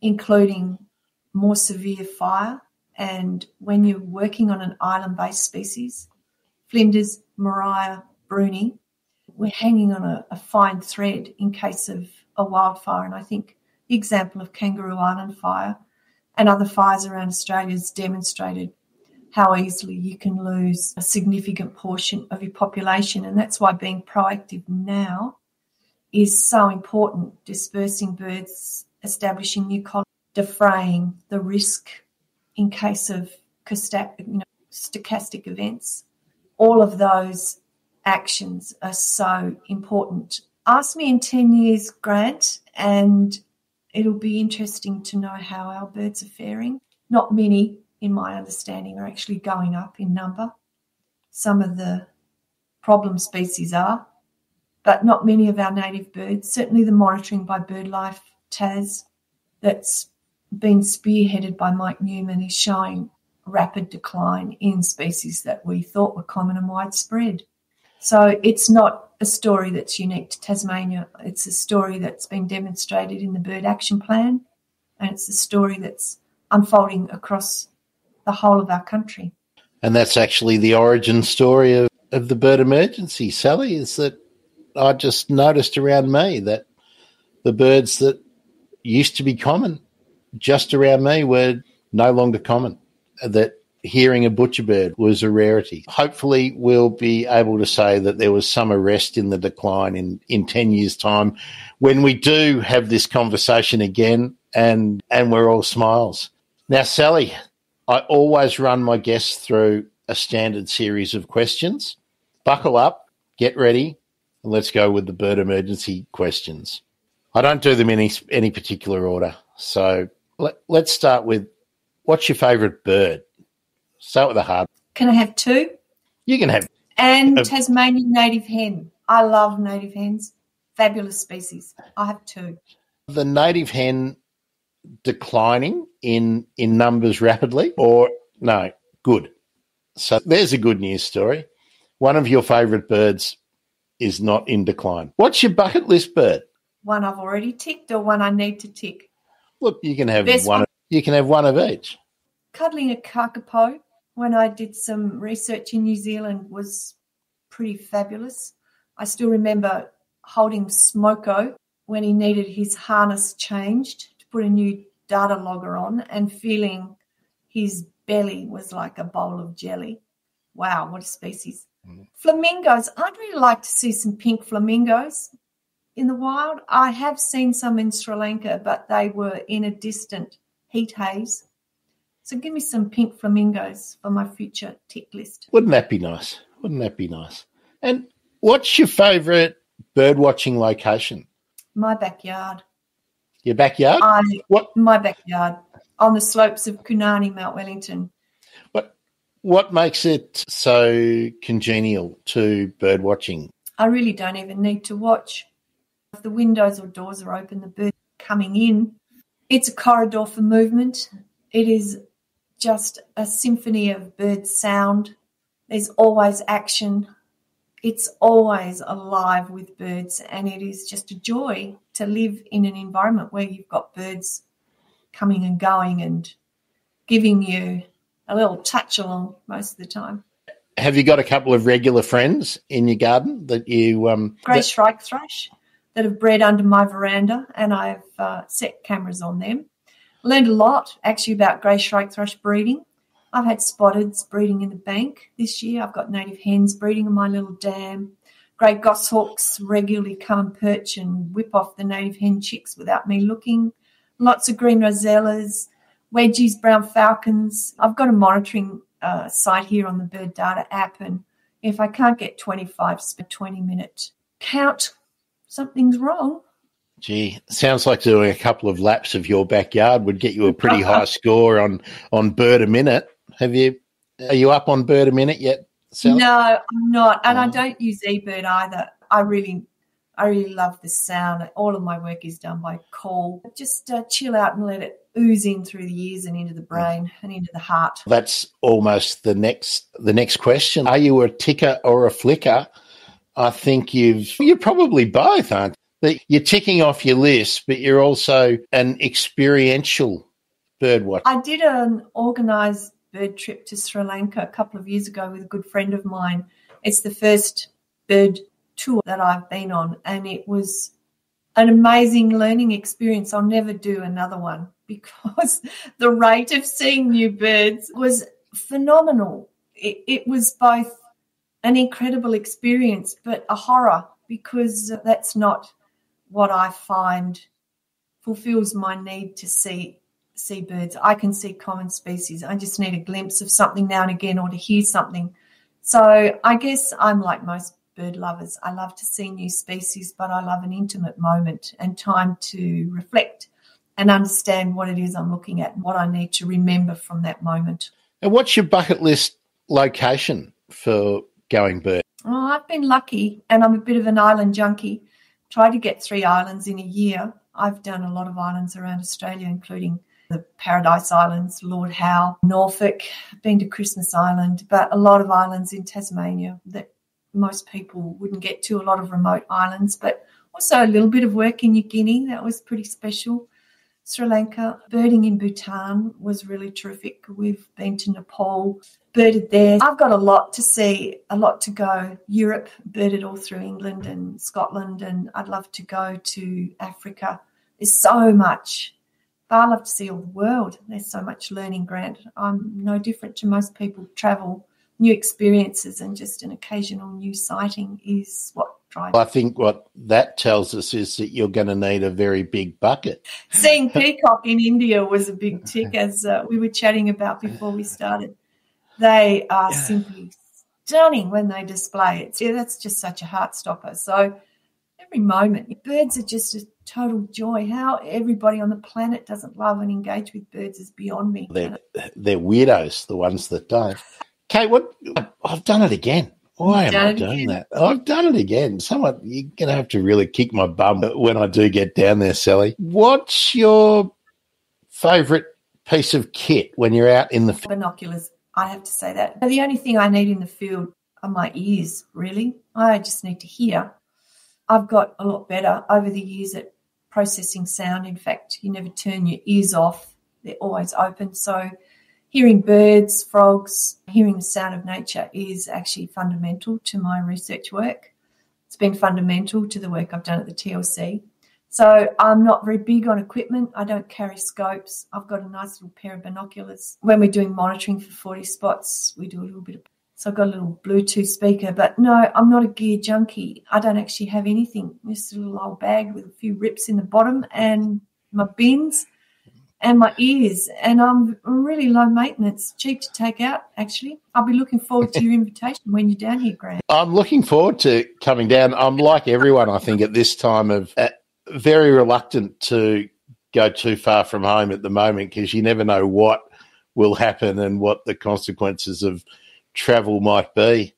Speaker 2: including more severe fire. And when you're working on an island based species, Flinders, Maria, Bruny, we're hanging on a, a, fine thread in case of a wildfire. And I think the example of Kangaroo Island fire and other fires around Australia has demonstrated how easily you can lose a significant portion of your population. And that's why being proactive now is so important. Dispersing birds, establishing new colonies, defraying the risk in case of stochastic events. All of those actions are so important. Ask me in 10 years, Grant, and it'll be interesting to know how our birds are faring. Not many, in my understanding, are actually going up in number. Some of the problem species are, but not many of our native birds. Certainly, the monitoring by BirdLife Tas that's been spearheaded by Mike Newman is showing rapid decline in species that we thought were common and widespread. So it's not a story that's unique to Tasmania. It's a story that's been demonstrated in the Bird Action Plan, and it's a story that's unfolding across the whole of our country.
Speaker 1: And that's actually the origin story of, of the bird emergency, Sally, is that I just noticed around me that the birds that used to be common just around me were no longer common. That hearing a butcher bird was a rarity. Hopefully, we'll be able to say that there was some arrest in the decline in, in 10 years' time when we do have this conversation again and, and we're all smiles. Now, Sally, I always run my guests through a standard series of questions. Buckle up, get ready, and let's go with the bird emergency questions. I don't do them in any, any particular order. So let, let's start with what's your favourite bird? Start with the hard.
Speaker 2: Can I have two?
Speaker 1: You can have.
Speaker 2: And
Speaker 1: Uh,
Speaker 2: Tasmanian native hen. I love native hens. Fabulous species. I have two.
Speaker 1: the native hen declining in in numbers rapidly or no good so there's a good news story one of your favorite birds is not in decline what's your bucket list bird
Speaker 2: One I've already ticked or one I need to tick.
Speaker 1: look you can have
Speaker 2: Best
Speaker 1: one
Speaker 2: one.
Speaker 1: of, you can have one of each
Speaker 2: Cuddling a kakapo when I did some research in New Zealand was pretty fabulous. I still remember holding Smoko when he needed his harness changed to put a new data logger on and feeling his belly was like a bowl of jelly. Wow, what a species.
Speaker 1: Mm.
Speaker 2: Flamingos. I'd really like to see some pink flamingos in the wild. I have seen some in Sri Lanka, but they were in a distant heat haze. So give me some pink flamingos for my future tick list.
Speaker 1: wouldn't that be nice wouldn't that be nice and what's your favorite bird watching location
Speaker 2: My backyard.
Speaker 1: your backyard
Speaker 2: I
Speaker 1: what
Speaker 2: my backyard on the slopes of kunanyi, Mount Wellington.
Speaker 1: what what makes it so congenial to bird watching
Speaker 2: I really don't even need to watch. If the windows or doors are open, the bird coming in. It's a corridor for movement. It is just a symphony of bird sound. There's always action. It's always alive with birds, and it is just a joy to live in an environment where you've got birds coming and going and giving you a little touch along most of the time.
Speaker 1: have you got a couple of regular friends in your garden that you um
Speaker 2: grey
Speaker 1: that-
Speaker 2: shrike thrush that have bred under my veranda, and I've uh, set cameras on them. Learned a lot actually about grey shrike thrush breeding. I've had spotteds breeding in the bank this year. I've got native hens breeding in my little dam. Grey goshawks regularly come and perch and whip off the native hen chicks without me looking. Lots of green rosellas, wedgies, brown falcons. I've got a monitoring uh, site here on the Birdata app, and if I can't get 25 per 20 minute count, something's wrong.
Speaker 1: Gee, sounds like doing a couple of laps of your backyard would get you a pretty high score on on bird a minute. Have you? Are you up on bird a minute yet? Sally?
Speaker 2: No, I'm not, and I
Speaker 1: Oh.
Speaker 2: don't use eBird either. I really, I really love the sound. All of my work is done by call. Just uh, chill out and let it ooze in through the ears and into the brain and into the heart.
Speaker 1: That's almost the next the next question. Are you a ticker or a flicker? I think you've you're probably both, aren't you? That You're ticking off your list, but you're also an experiential bird watcher.
Speaker 2: I did an organised bird trip to Sri Lanka a couple of years ago with a good friend of mine. It's the first bird tour that I've been on, and it was an amazing learning experience. I'll never do another one because the rate of seeing new birds was phenomenal. It, it was both an incredible experience, but a horror because that's not what I find fulfills my need to see see birds. I can see common species. I just need a glimpse of something now and again or to hear something. So I guess I'm like most bird lovers. I love to see new species, but I love an intimate moment and time to reflect and understand what it is I'm looking at and what I need to remember from that moment.
Speaker 1: And what's your bucket list location for going bird?
Speaker 2: Oh, I've been lucky and I'm a bit of an island junkie. Try to get three islands in a year. I've done a lot of islands around Australia, including the Paradise Islands, Lord Howe, Norfolk, been to Christmas Island, but a lot of islands in Tasmania that most people wouldn't get to, a lot of remote islands, but also a little bit of work in New Guinea. That was pretty special. Sri Lanka, birding in Bhutan was really terrific. We've been to Nepal, birded there. I've got a lot to see, a lot to go. Europe, birded all through England and Scotland, and I'd love to go to Africa. There's so much. But I love to see all the world. There's so much learning, Grant. I'm no different to most people. Travel, new experiences, and just an occasional new sighting is what dry.
Speaker 1: I think what that tells us is that you're going to need a very big bucket.
Speaker 2: Seeing peacock in India was a big tick, as uh, we were chatting about before we started. They are
Speaker 1: Yeah.
Speaker 2: simply stunning when they display it. Yeah, that's just such a heart stopper. So every moment, birds are just a total joy. How everybody on the planet doesn't love and engage with birds is beyond me.
Speaker 1: They're, they're weirdos, the ones that don't. Kate, what? I've done it again. Why am I doing
Speaker 2: again.
Speaker 1: that? I've done it again. Someone, you're going to have to really kick my bum when I do get down there, Sally. What's your favourite piece of kit when you're out in the field?
Speaker 2: binoculars. I have to say that. The only thing I need in the field are my ears, really. I just need to hear. I've got a lot better over the years at processing sound. In fact, you never turn your ears off, they're always open. So, hearing birds, frogs, hearing the sound of nature is actually fundamental to my research work. It's been fundamental to the work I've done at the TLC. So I'm not very big on equipment. I don't carry scopes. I've got a nice little pair of binoculars. When we're doing monitoring for 40 spots, we do a little bit of so I've got a little Bluetooth speaker, but no, I'm not a gear junkie. I don't actually have anything. Just a little old bag with a few rips in the bottom and my bins and my ears. And I'm really low maintenance, cheap to take out, actually. I'll be looking forward to your invitation when you're down here, Grant.
Speaker 1: I'm looking forward to coming down. I'm like everyone, I think, at this time of very reluctant to go too far from home at the moment because you never know what will happen and what the consequences of travel might be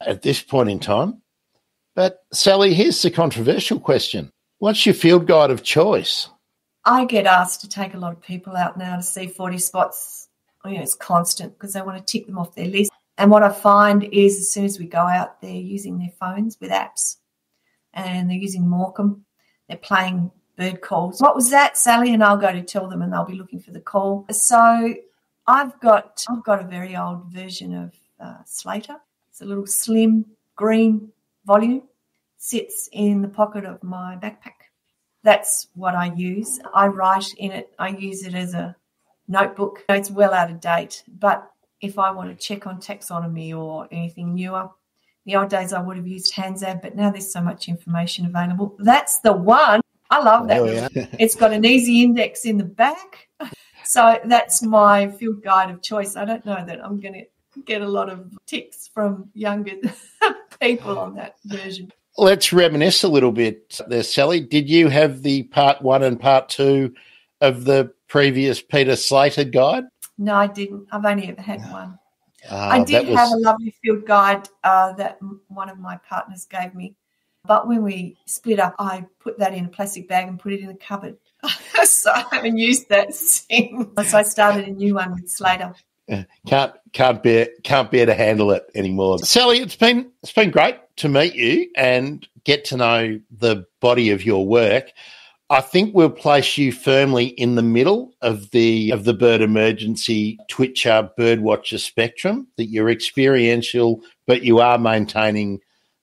Speaker 1: at this point in time. But Sally, here's the controversial question: What's your field guide of choice?
Speaker 2: I get asked to take a lot of people out now to see 40 spots. You know, it's constant because they want to tick them off their list. And what I find is as soon as we go out, they're using their phones with apps and they're using Morcombe. They're playing bird calls. What was that, Sally? And I'll go to tell them and they'll be looking for the call. So I've got I've got a very old version of uh, Slater. It's a little slim green volume. Sits in the pocket of my backpack that's what I use. I write in it. I use it as a notebook. It's well out of date, but if I want to check on taxonomy or anything newer, the old days I would have used HANZAB, but now there's so much information available. That's the one. I love that. Little-
Speaker 1: are.
Speaker 2: It's got an easy index in the back. So that's my field guide of choice. I don't know that I'm going to get a lot of ticks from younger people on that version.
Speaker 1: Let's reminisce a little bit there, Sally. Did you have the part one and part two of the previous Peter Slater guide?
Speaker 2: No, I didn't. I've only ever had one.
Speaker 1: Ah,
Speaker 2: I did
Speaker 1: was-
Speaker 2: have a lovely field guide uh, that one of my partners gave me. But when we split up, I put that in a plastic bag and put it in a cupboard. so I haven't used that since. So I started a new one with Slater.
Speaker 1: can't can't bear can't bear to handle it anymore. Sally, it's been it's been great to meet you and get to know the body of your work. I think we'll place you firmly in the middle of the of the bird emergency Twitcher bird watcher spectrum. That you're experiential, but you are maintaining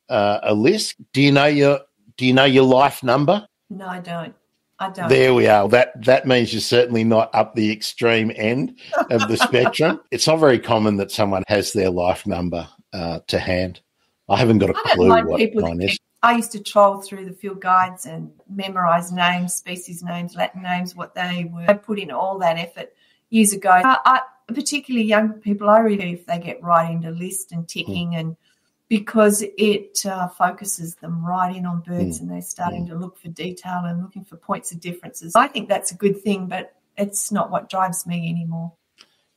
Speaker 1: uh, a list. Do you know your Do you know your life number?
Speaker 2: No, I don't. I don't.
Speaker 1: There we are. That that means you're certainly not up the extreme end of the spectrum. It's not very common that someone has their life number uh, to hand. I haven't got a
Speaker 2: I
Speaker 1: clue
Speaker 2: mind
Speaker 1: what
Speaker 2: people.
Speaker 1: mine is.
Speaker 2: I used to troll through the field guides and memorize names, species names, Latin names, what they were. I put in all that effort years ago. I, I, particularly young people, I really if they get right into list and ticking mm. and because it uh, focuses them right in on birds mm. and they're starting mm. to look for detail and looking for points of differences. I think that's a good thing, but it's not what drives me anymore.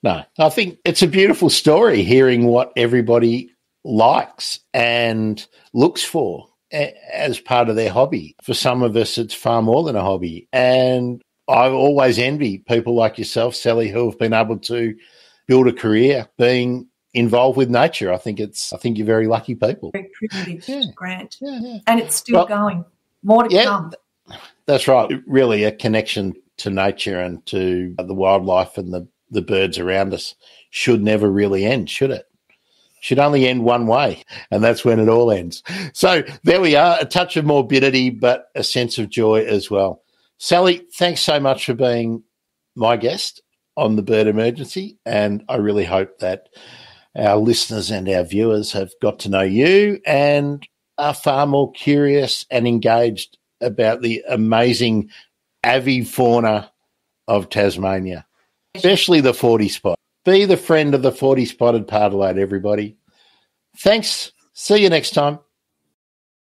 Speaker 1: No, I think it's a beautiful story hearing what everybody likes and looks for as part of their hobby. For some of us, it's far more than a hobby. And I always envy people like yourself, Sally, who have been able to build a career being involved with nature. I think it's, I think you're very lucky people.
Speaker 2: Very privileged,
Speaker 1: Yeah.
Speaker 2: Grant.
Speaker 1: Yeah, yeah.
Speaker 2: And it's still
Speaker 1: Well,
Speaker 2: going. More to
Speaker 1: yeah,
Speaker 2: come.
Speaker 1: That's right. Really, a connection to nature and to the wildlife and the, the birds around us should never really end, should it? Should only end one way, and that's when it all ends. So there we are a touch of morbidity, but a sense of joy as well. Sally, thanks so much for being my guest on the Bird Emergency, and I really hope that our listeners and our viewers have got to know you and are far more curious and engaged about the amazing avifauna of Tasmania, especially the 40 spot. Be the friend of the 40 spotted pardalote, everybody. Thanks. See you next time.